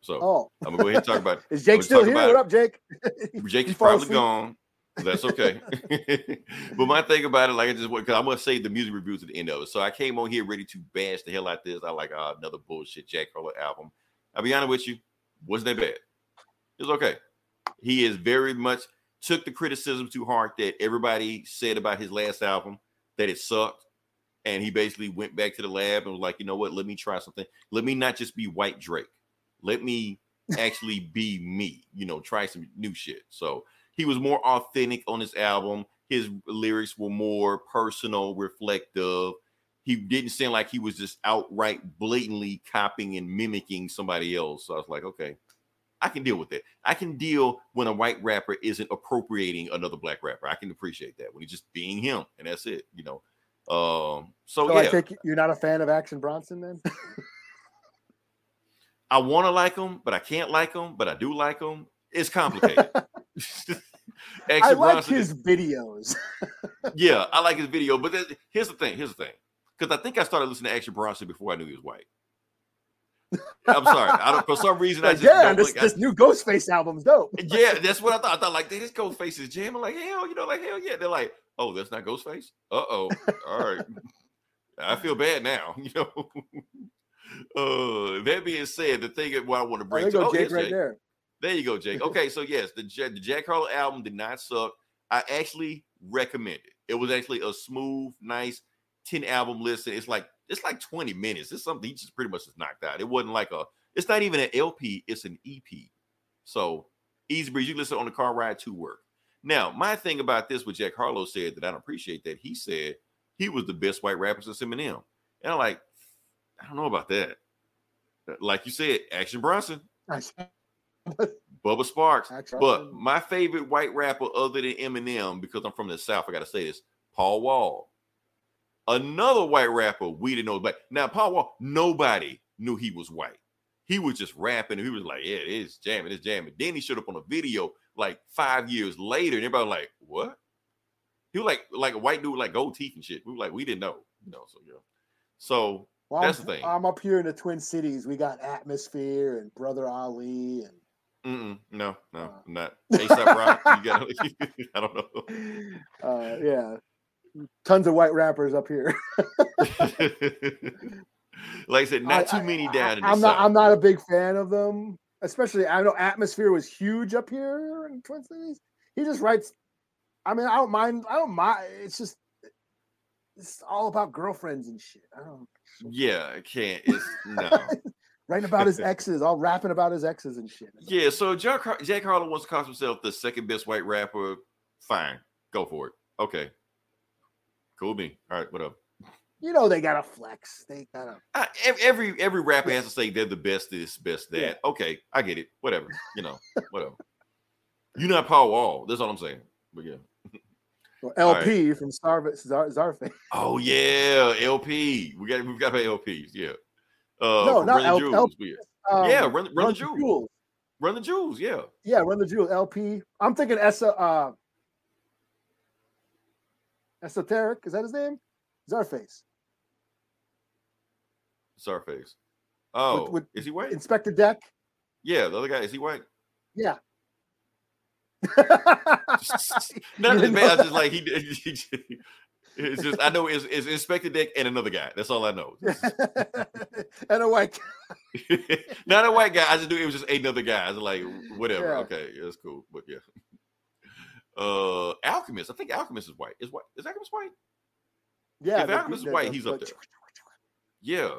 So oh, I'm gonna go ahead and talk about is Jake still here? What up, Jake? Jake is probably asleep? gone. That's okay. but my thing about it, like I just because I'm gonna say the music reviews at the end of it. So I came on here ready to bash the hell out this. I like uh, another bullshit Jack Harlow album. I'll be honest with you, wasn't that bad. It was okay. He is very much took the criticism too hard that everybody said about his last album that it sucked. And he basically went back to the lab and was like, you know what? Let me try something. Let me not just be white Drake. Let me actually be me, you know, try some new shit. So he was more authentic on this album. His lyrics were more personal, reflective. He didn't seem like he was just outright blatantly copying and mimicking somebody else. So I was like, okay, I can deal with that. I can deal when a white rapper isn't appropriating another black rapper. I can appreciate that when he's just being him, and that's it, you know. Um, so, So yeah, I take you're not a fan of Action Bronson then? I want to like him, but I can't like him, but I do like him. It's complicated. I like Bronson is- his videos. yeah, I like his video, but here's the thing. Here's the thing, because I think I started listening to Action Bronson before I knew he was white. I'm sorry. I don't. For some reason, I just yeah, this, like. this new Ghostface album's dope. Yeah, that's what I thought. I thought like, this Ghostface is jamming. Like hell, you know, like hell yeah. They're like, oh, that's not Ghostface. Uh oh. All right. I feel bad now. You know. uh, that being said, the thing that what I want to Oh, bring there to you go, oh, Jake, yes, right Jake. there. There you go, Jake. Okay, so yes, the, Ja- the Jack Harlow album did not suck. I actually recommend it. It was actually a smooth, nice 10 album listen. It's like it's like 20 minutes. It's something he just pretty much just knocked out. It wasn't like a, it's not even an LP, it's an EP. So easy breeze. You listen on the car ride to work. Now, my thing about this, what Jack Harlow said that I don't appreciate that he said he was the best white rapper since Eminem. And I'm like, I don't know about that. Uh, like you said, Action Bronson, Bubba Sparxxx. But my favorite white rapper other than Eminem, because I'm from the South, I gotta say this, Paul Wall. Another white rapper we didn't know, but now Paul Wall, nobody knew he was white. He was just rapping, and he was like, "Yeah, it is jamming, it's jamming." Then he showed up on a video like five years later, and everybody was like, "What?" He was like, like a white dude, with, like gold teeth and shit. We were like, we didn't know, you know. So yeah. So Well, that's I'm, the thing. I'm up here in the Twin Cities. We got Atmosphere and Brother Ali and mm-mm, no, no, Uh. not ASAP Rock. You got, I don't know. uh, yeah, tons of white rappers up here. like I said, not I- too many I- down in the I'm not. south. I'm not a big fan of them, especially. I know Atmosphere was huge up here in Twin Cities. He just writes. I mean, I don't mind. I don't mind. It's just. It's all about girlfriends and shit. I don't Yeah, I can't. It's no. writing about his exes, all rapping about his exes and shit. yeah, so Jack, Har- Jack Harlow wants to call himself the second best white rapper. Fine, go for it. Okay, cool. Me, all right, whatever. You know they gotta flex. They gotta. Uh, every every rapper has to say they're the best this, best that. Yeah. Okay, I get it. Whatever, you know, whatever. You're not Paul Wall. That's all I'm saying. But yeah. Well, All right. LP from Zar, Zar, Czarface. Oh yeah, LP. We got we've got to pay LPs. Yeah. Uh, No, not Run L- Jewels, L- yeah. Um, yeah, run, run, the jewels. Jewels. Run the jewels. Yeah. Yeah, Run the Jewels. LP. I'm thinking Esa, uh, Esoteric. Is that his name? Czarface. Starface. Oh, with is he white? Inspectah Deck. Yeah, the other guy is he white? Yeah. None of You this man. I know- just like he. he just- it's just I know it's, it's Inspectah Deck and another guy. That's all I know. and a white. Not a white guy. I just knew it was just another guy. I was like, whatever. Yeah. Okay, that's cool. But yeah. Uh, Alchemist. I think Alchemist is white. Is white? Is Alchemist white? Yeah. If Alchemist is white, he's up the- there. Yeah.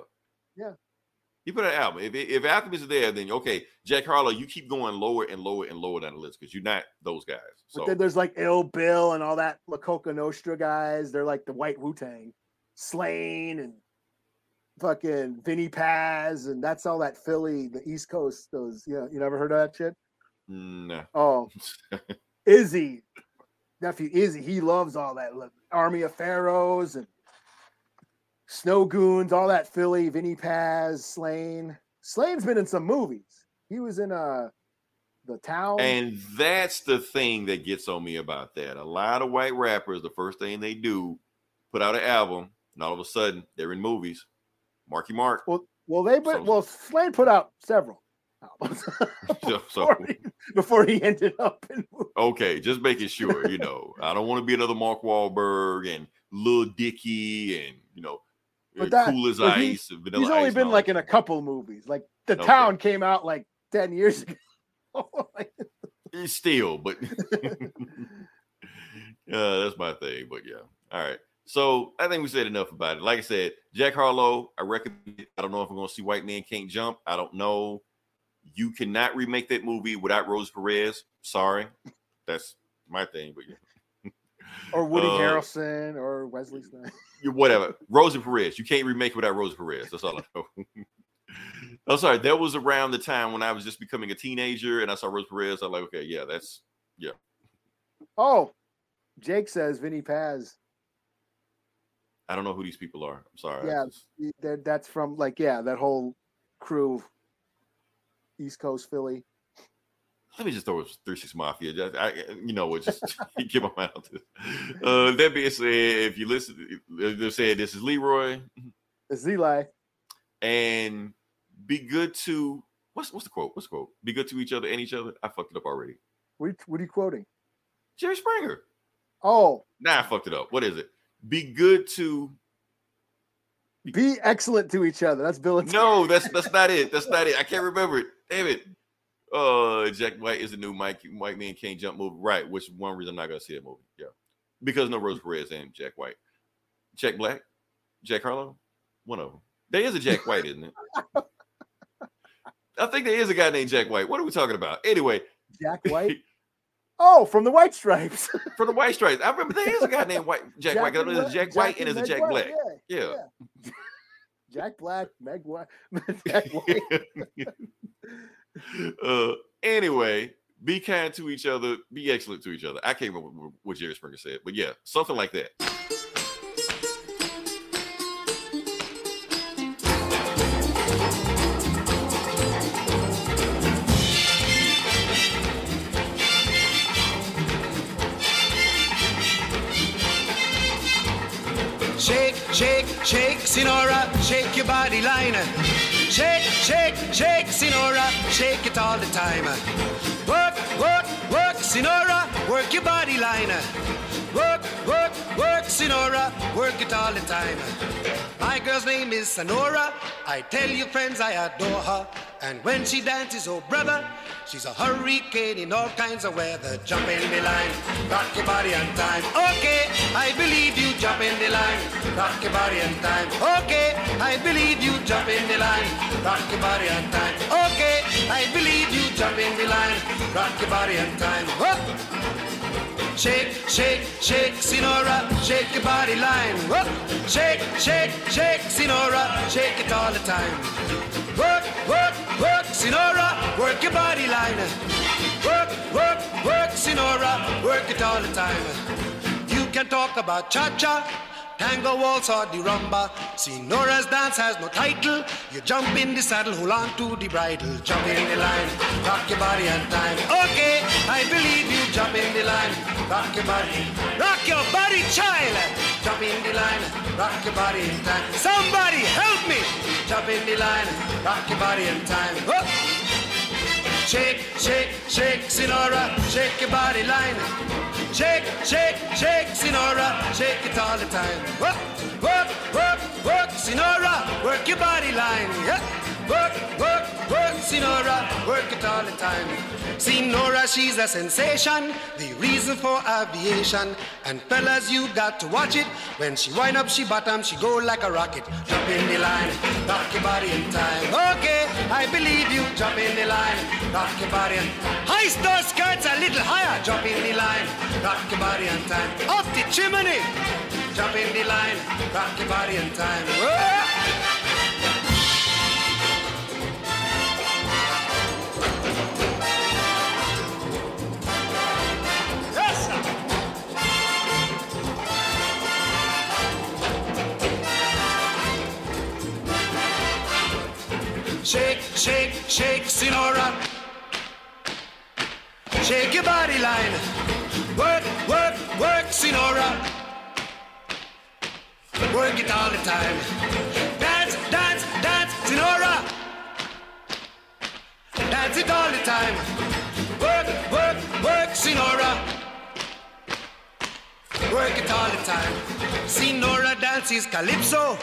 Yeah. He put an album. If if Alchemist is there, then okay, Jack Harlow, you keep going lower and lower and lower down the list because you're not those guys. But So then there's like Ill Bill and all that La Makoka Nostra guys. They're like the white Wu Tang, Slaine and fucking Vinnie Paz, and that's all that Philly, the East Coast. Those, you know, you never heard of that shit? Mm, nah. Oh, Izzy, nephew Izzy, he loves all that Army of Pharaohs and Snowgoons, all that Philly, Vinnie Paz, Slaine. Slaine's been in some movies. He was in uh the town. And that's the thing that gets on me about that. A lot of white rappers, the first thing they do, put out an album, and all of a sudden they're in movies. Marky Mark. well, well, they put So- well, Slane put out several albums So- so- before, he, before he ended up in movies. okay, just making sure, you know, I don't want to be another Mark Wahlberg and Lil Dicky and you know, But that- Cool as he- Ice. Vanilla He's only Ice been all like in a couple movies. Like The Okay. Town came out like 10 years ago. Like, still, but uh, that's my thing. But yeah, all right. So I think we said enough about it. Like I said, Jack Harlow, I recommend. I don't know if I'm going to see White Man Can't Jump. I don't know. You cannot remake that movie without Rose Perez. Sorry, that's my thing. But yeah. Or Woody Uh, Harrelson or Wesley Snipes. you- whatever. Rosa Perez. You can't remake it without Rosa Perez. That's all I know. I'm sorry. That was around the time when I was just becoming a teenager, and I saw Rosa Perez. I'm like, okay, yeah, that's yeah. Oh, Jake says Vinnie Paz. I don't know who these people are. I'm sorry. Yeah. just- That's from like, yeah, that whole crew, East Coast Philly. Let me just throw three six mafia. Just, I, you know what? Just get them out. Uh, that being said, if you listen, they said this is Leroy, It's Eli. and be good to what's what's the quote? What's the quote? Be good to each other and each other. I fucked it up already. What, what are you quoting? Jerry Springer. Oh, Nah, I fucked it up. What is it? Be good to be excellent to each other. That's Bill and no. That's that's not it. That's not it. I can't remember it. Damn it. Uh, Jack White is the new Mike White Man Can't Jump movie, right? Which is one reason I'm not gonna see that movie. Yeah, because no Rose Perez and Jack White, Jack Black, Jack Harlow, one of them. There is a Jack White, isn't it? I think there is a guy named Jack White. What are we talking about? Anyway, Jack White. Oh, from the White Stripes. from the White Stripes, I remember there is a guy named White Jack, White. 'cause and There's a Black- Jack White and there's a Jack White, Black. Yeah, Yeah. Jack Black, Meg White, Jack White. Uh, anyway, be kind to each other, be excellent to each other. I can't remember what- what Jerry Springer said, but yeah, something like that. Shake, shake, shake, Senora, shake your body line. Shake, shake, shake, Senora, shake it all the time. Work, work, work, Senora, work your body line. Work, work, work, Senora, work it all the time. My girl's name is Senora. I tell you, friends, I adore her. And when she dances, oh brother, she's a hurricane in all kinds of weather. Jump in the line, rock your body on time. Okay, I believe you. Jump in the line, rock your body on time. Okay, I believe you. Jump in the line, rock your body on time. Okay, I believe you. Jump in the line, rock your body on time. Shake, shake, shake, Senora, shake your body line. Whoop. Shake, shake, shake, Senora, shake it all the time. Work, work, work, Senora, work your body line. Work, work, work, Senora, work it all the time. You can talk about cha-cha, tango waltz or the rumba. Senora's dance has no title. You jump in the saddle, hold on to the bridle, jump in the line, rock your body on time. Okay, I believe you. Jump in the line, rock your body, rock your body, child. Jump in the line, rock your body in time. Somebody help me. Jump in the line, rock your body in time. Whoop. Oh. Shake, shake, shake, Senora, shake your body line. Shake, shake, shake, Senora, shake it all the time. Work, work, work, work, Senora, work your body line. Yeah. Work, work, work, Senora, work it all the time. Senora, she's a sensation, the reason for aviation. And fellas, you got to watch it. When she wind up, she bottom, she go like a rocket. Jump in the line, rock your body in time. Okay, I believe you. Jump in the line, rock your body in High those skirts a little higher. Jump in the line, rock your body in time. Up the chimney, jump in the line, rock your body in time. Whoa. Shake, shake, shake, Senora. Shake your body line. Work, work, work, Senora. Work it all the time. Dance, dance, dance, Senora. Dance it all the time. Work, work, work, Senora. Work it all the time. Senora dances calypso.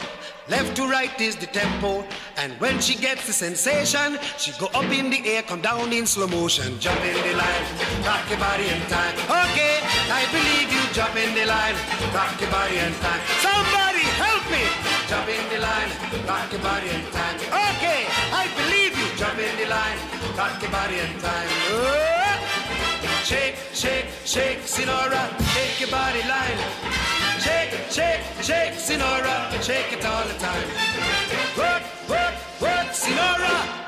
Left to right is the tempo. And when she gets the sensation, she go up in the air, come down in slow motion. Jump in the line, rock your body in time. Okay, I believe you. Jump in the line, rock your body in time. Somebody help me! Jump in the line, rock your body in time. Okay, I believe you. Jump in the line, rock your body in time. Oh! Shake, shake, shake, Senora, shake your body line. Shake, shake, shake, Senora, shake it all the time. Work, work, work, Senora.